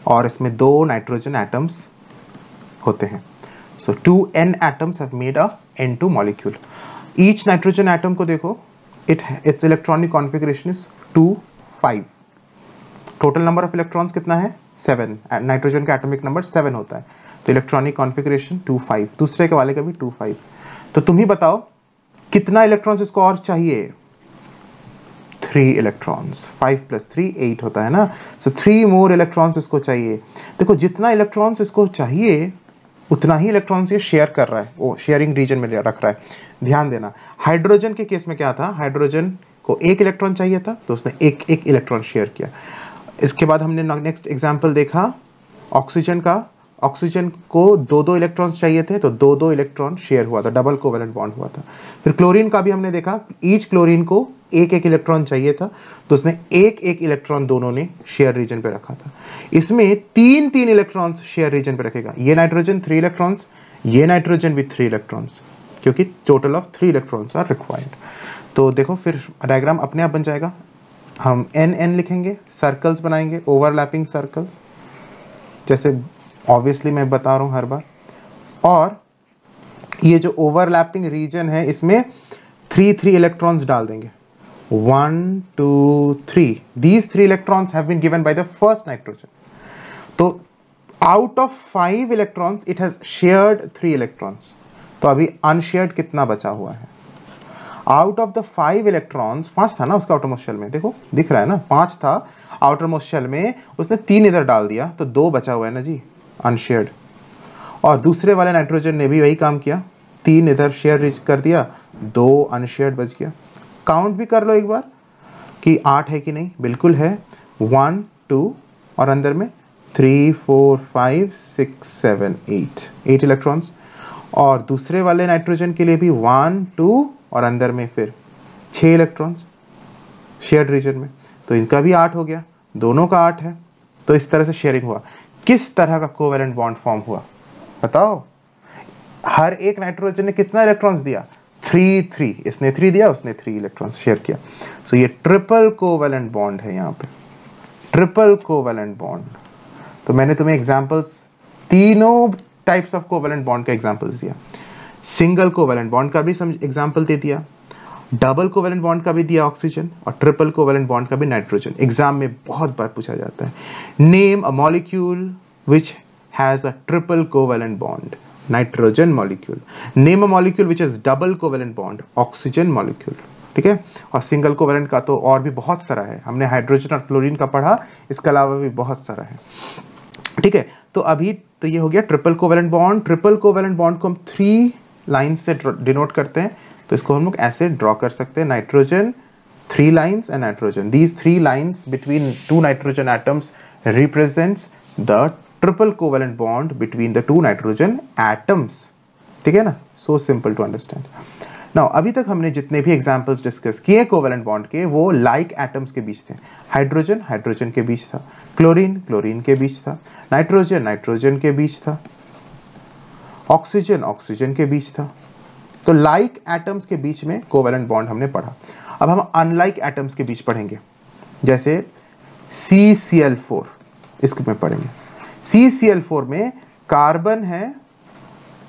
और इसमें दो नाइट्रोजन एटम्स होते हैं। So, two N atoms have made a N2 molecule. Each nitrogen atom को देखो, it, its electronic configuration is 2 5. Total number of electrons कितना है? 7. नाइट्रोजन का एटॉमिक नंबर 7 होता है. तो इलेक्ट्रॉनिक कॉन्फ़िगरेशन 2 5 दूसरे के वाले का भी 2 5 तो तुम ही बताओ, कितना इलेक्ट्रॉन्स इसको और चाहिए? Three electrons five plus three eight होता है ना? सो थ्री मोर इलेक्ट्रॉन्स इसको चाहिए. देखो, जितना इलेक्ट्रॉन्स इसको चाहिए उतना ही इलेक्ट्रॉन से शेयर कर रहा है, वो शेयरिंग रीजन में रख रहा है। ध्यान देना हाइड्रोजन के केस में क्या था? हाइड्रोजन को एक इलेक्ट्रॉन चाहिए था तो उसने एक एक इलेक्ट्रॉन शेयर किया। इसके बाद हमने नेक्स्ट एग्ज़ाम्पल देखा ऑक्सीजन का ऑक्सीजन को दो दो इलेक्ट्रॉन्स चाहिए थे तो दो दो इलेक्ट्रॉन शेयर हुआ था डबल कोवेलेंट बॉन्ड हुआ था। फिर क्लोरीन का भी हमने देखा ईच क्लोरीन को एक एक इलेक्ट्रॉन चाहिए था तो उसने एक एक इलेक्ट्रॉन दोनों ने शेयर रीजन पे रखा था। इसमें तीन तीन इलेक्ट्रॉन्स शेयर रीजन पे रखेगा। ये नाइट्रोजन थ्री इलेक्ट्रॉन्स ये नाइट्रोजन विथ थ्री इलेक्ट्रॉन्स क्योंकि total of three electrons are required तो देखो, फिर डायग्राम अपने आप बन जाएगा। हम एन एन लिखेंगे सर्कल्स बनाएँगे ओवरलैपिंग सर्कल्स जैसे ऑब्वियसली मैं बता रहा हूँ हर बार और ये जो ओवरलैपिंग रीजन है इसमें थ्री थ्री इलेक्ट्रॉन्स डाल देंगे one, two, three. These three electrons have been given by the first nitrogen. So out of five electrons, it has shared three electrons. तो अभी unshared कितना बचा हुआ है out of the five electrons पाँच था ना उसका आउटरमोस्ट शेल में देखो दिख रहा है ना पाँच था आउटरमोस्ट शेल में उसने तीन इधर डाल दिया तो दो बचा हुआ है ना जी अनशेयर्ड और दूसरे वाले नाइट्रोजन ने भी वही काम किया। तीन इधर शेयर कर दिया, दो अनशेयर्ड बच गया। काउंट भी कर लो एक बार कि आठ है कि नहीं। बिल्कुल है। वन टू और अंदर में three four five six seven eight eight electrons और दूसरे वाले नाइट्रोजन के लिए भी वन टू और अंदर में फिर छः इलेक्ट्रॉन्स शेयर रीजन में। तो इनका भी आठ हो गया। दोनों का आठ है। तो इस तरह से शेयरिंग हुआ। किस तरह का कोवेलेंट बॉन्ड फॉर्म हुआ? बताओ। हर एक नाइट्रोजन ने कितना इलेक्ट्रॉन्स दिया? Three three. इसने थ्री दिया उसने थ्री इलेक्ट्रॉन शेयर किया। सो so, ये ट्रिपल कोवेलेंट बॉन्ड है यहाँ पे। ट्रिपल कोवेलेंट बॉन्ड तो मैंने तुम्हें एग्जाम्पल्स तीनों टाइप्स ऑफ़ कोवेलेंट बॉन्ड का एग्जांपल्स दिया। सिंगल कोवेलेंट बॉन्ड का भी एग्ज़ाम्पल दे दिया। डबल कोवेलेंट बॉन्ड का भी दिया ऑक्सीजन और ट्रिपल कोवेलेंट बॉन्ड का भी नाइट्रोजन। एग्ज़ाम में बहुत बार पूछा जाता है। Name a molecule which has a triple covalent bond nitrogen molecule name a molecule which is double covalent bond oxygen molecule ठीक है? और सिंगल कोवेलेंट का तो और भी बहुत सारा है। हमने हाइड्रोजन और क्लोरीन का पढ़ा, इसके अलावा भी बहुत सारा है। ठीक है? तो अभी तो ये हो गया triple covalent bond triple covalent bond को हम थ्री लाइन से डिनोट करते हैं। तो इसको हम लोग ऐसे ड्रॉ कर सकते हैं. Nitrogen three lines and nitrogen these three lines between two nitrogen atoms represents the triple covalent bond between the two nitrogen atoms ठीक है ना? So simple to understand now अभी तक हमने जितने भी एग्जांपल्स डिस्कस किए कोवेलेंट बॉन्ड के, वो लाइक like एटम्स के बीच थे. हाइड्रोजन हाइड्रोजन के बीच था. क्लोरीन क्लोरीन के बीच था. नाइट्रोजन नाइट्रोजन के बीच था. ऑक्सीजन ऑक्सीजन के बीच था. तो लाइक like एटम्स के बीच में कोवेलेंट बॉन्ड हमने पढ़ा। अब हम अनलाइक एटम्स के बीच पढ़ेंगे। जैसे सी सी एल फोर इसके में पढ़ेंगे। CCl4 में कार्बन है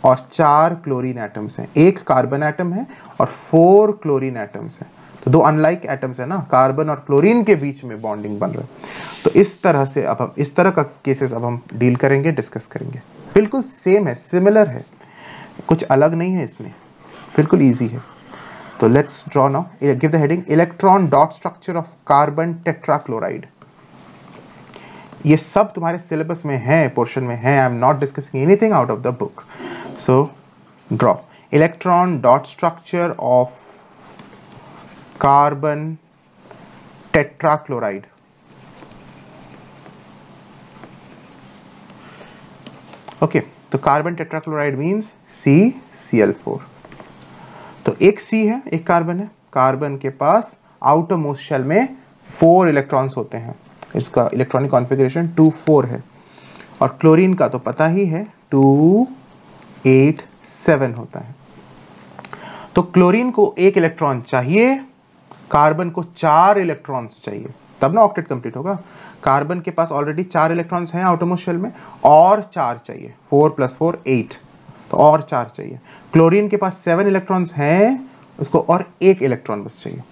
और चार क्लोरीन एटम्स हैं। एक कार्बन एटम है और फोर क्लोरीन एटम्स हैं। तो दो अनलाइक एटम्स है ना कार्बन और क्लोरीन के बीच में बॉन्डिंग बन रहा है। तो इस तरह से अब हम, इस तरह का केसेस अब हम डील करेंगे डिस्कस करेंगे। बिल्कुल सेम है सिमिलर है। कुछ अलग नहीं है इसमें। बिल्कुल ईजी है। तो let's draw now give the heading electron dot structure of carbon tetrachloride ये सब तुम्हारे सिलेबस में है पोर्शन में है I am not discussing anything out of the book so draw electron dot structure of carbon tetrachloride okay तो carbon tetrachloride means C C L four तो एक सी है, एक कार्बन है। कार्बन के पास आउटर मोस्ट शेल में four electrons होते हैं। इसका इलेक्ट्रॉनिक कॉन्फ़िगरेशन टू फोर है। और क्लोरीन का तो पता ही है टू एट सेवन होता है। तो क्लोरीन को एक इलेक्ट्रॉन चाहिए कार्बन को चार इलेक्ट्रॉन्स चाहिए। तब ना ऑक्टेट कंप्लीट होगा। कार्बन के पास ऑलरेडी चार इलेक्ट्रॉन्स हैं आउटोमोस्ट शेल में, और चार चाहिए। फोर प्लस फोर एट तो और चार चाहिए। क्लोरीन के पास सेवन इलेक्ट्रॉन्स हैं उसको और एक इलेक्ट्रॉन बस चाहिए।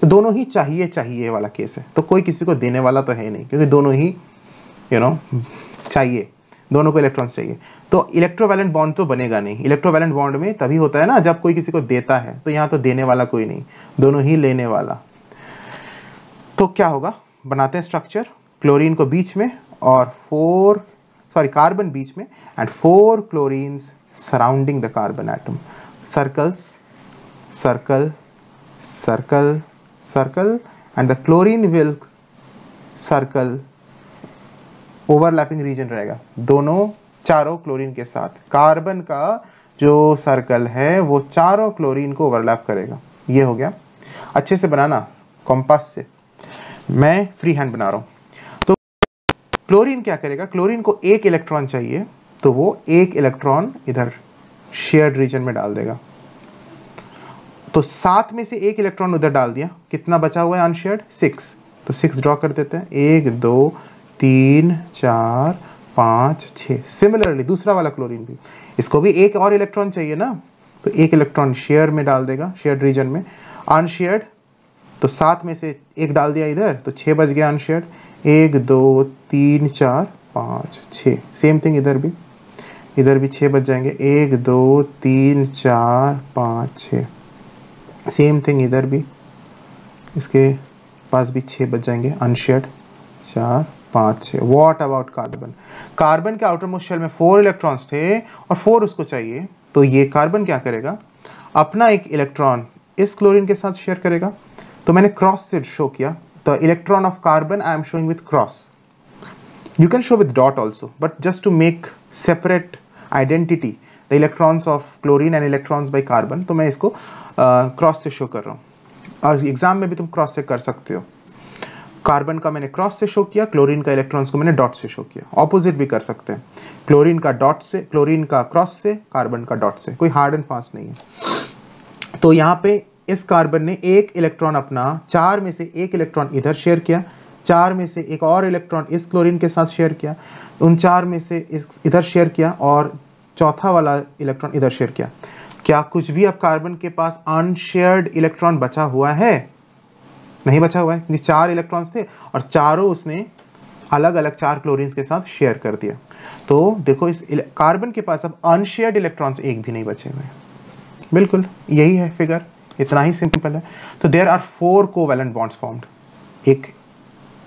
तो दोनों ही चाहिए चाहिए वाला केस है। तो कोई किसी को देने वाला तो है नहीं क्योंकि दोनों ही यू you नो know, चाहिए। दोनों को इलेक्ट्रॉन्स चाहिए। तो इलेक्ट्रोवैलेंट बॉन्ड तो बनेगा नहीं। इलेक्ट्रोवैलेंट बॉन्ड में तभी होता है ना जब कोई किसी को देता है तो यहाँ तो देने वाला कोई नहीं। दोनों ही लेने वाला। तो क्या होगा? बनाते हैं स्ट्रक्चर क्लोरीन को बीच में और फोर सॉरी कार्बन बीच में and four chlorines surrounding the carbon atom circles circle circle circle and the chlorine will circle overlapping region रहेगा। दोनों चारों क्लोरीन के साथ। कार्बन का जो सर्कल है, वो चारों क्लोरीन को ओवरलैप करेगा। ये हो गया। अच्छे से बनाना कॉम्पास से। मैं फ्री हैंड बना रहा हूँ। तो क्लोरीन क्या करेगा? क्लोरीन को एक इलेक्ट्रॉन चाहिए। तो वो एक इलेक्ट्रॉन इधर शेयर्ड रीजन में डाल देगा। तो सात में से एक इलेक्ट्रॉन उधर डाल दिया। कितना बचा हुआ है अनशेयर्ड सिक्स तो सिक्स ड्रॉ कर देते हैं। एक, दो, तीन, चार, पाँच छः सिमिलरली दूसरा वाला क्लोरीन भी। इसको भी एक और इलेक्ट्रॉन चाहिए ना? तो एक इलेक्ट्रॉन शेयर में डाल देगा शेयर्ड रीजन में। अनशेयर्ड तो सात में से एक डाल दिया इधर तो छः बज गया अनशेयर्ड एक, दो, तीन, चार, पाँच छः सेम थिंग इधर भी। इधर भी छः बज जाएँगे। एक, दो, तीन, चार, पाँच छः सेम थिंग इधर भी। इसके पास भी छः बज जाएँगे। अनशेयर्ड चार, पाँच छः वॉट अबाउट कार्बन कार्बन के आउटर मोस्ट शेल में फोर इलेक्ट्रॉन्स थे और फोर उसको चाहिए। तो ये कार्बन क्या करेगा? अपना एक इलेक्ट्रॉन इस क्लोरीन के साथ शेयर करेगा। तो मैंने क्रॉस से शो किया। The electron of carbon I am showing with cross you can show with dot also but just to make separate identity the electrons of chlorine and electrons by carbon तो मैं इसको cross से show कर रहा हूँ। और exam में भी तुम क्रॉस से कर सकते हो। कार्बन का मैंने क्रॉस से शो किया क्लोरीन का इलेक्ट्रॉन्स को मैंने डॉट से शो किया। ऑपोजिट भी कर सकते हैं। क्लोरीन का डॉट से क्लोरीन का क्रॉस से कार्बन का डॉट से। कोई हार्ड एंड फास्ट नहीं है। तो यहाँ पे इस कार्बन ने एक इलेक्ट्रॉन अपना, चार में से एक इलेक्ट्रॉन इधर शेयर किया। चार में से एक और इलेक्ट्रॉन इस क्लोरीन के साथ शेयर किया। उन चार में से इस, इधर शेयर किया और चौथा वाला इलेक्ट्रॉन इधर शेयर किया। क्या कुछ भी अब कार्बन के पास अनशेयर्ड इलेक्ट्रॉन बचा हुआ है? नहीं बचा हुआ है चार इलेक्ट्रॉन्स थे और चारों उसने अलग अलग चार क्लोरीन के साथ शेयर कर दिया। तो देखो इस कार्बन के पास अब अनशेयर्ड इलेक्ट्रॉन्स एक भी नहीं बचे हुए। बिल्कुल, यही है फिगर इतना ही सिंपल है। तो there are four covalent bonds formed एक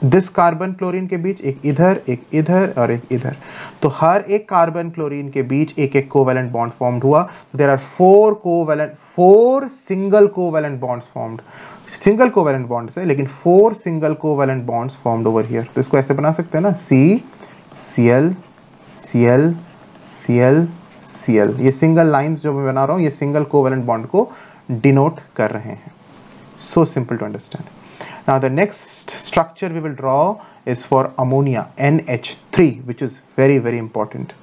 दिस कार्बन क्लोरीन के बीच एक इधर एक इधर और एक इधर। तो हर एक कार्बन क्लोरीन के बीच एक एक कोवेलेंट बॉन्ड फॉर्म्ड हुआ। There are four covalent four single covalent bonds formed single covalent bonds है, लेकिन four single covalent bonds formed over here तो इसको ऐसे बना सकते हैं ना? C C L C L C L C L ये सिंगल लाइंस जो मैं बना रहा हूँ, ये सिंगल कोवेलेंट बॉन्ड को डिनोट कर रहे हैं। So simple to understand now the next structure we will draw is for ammonia nh3 which is very very important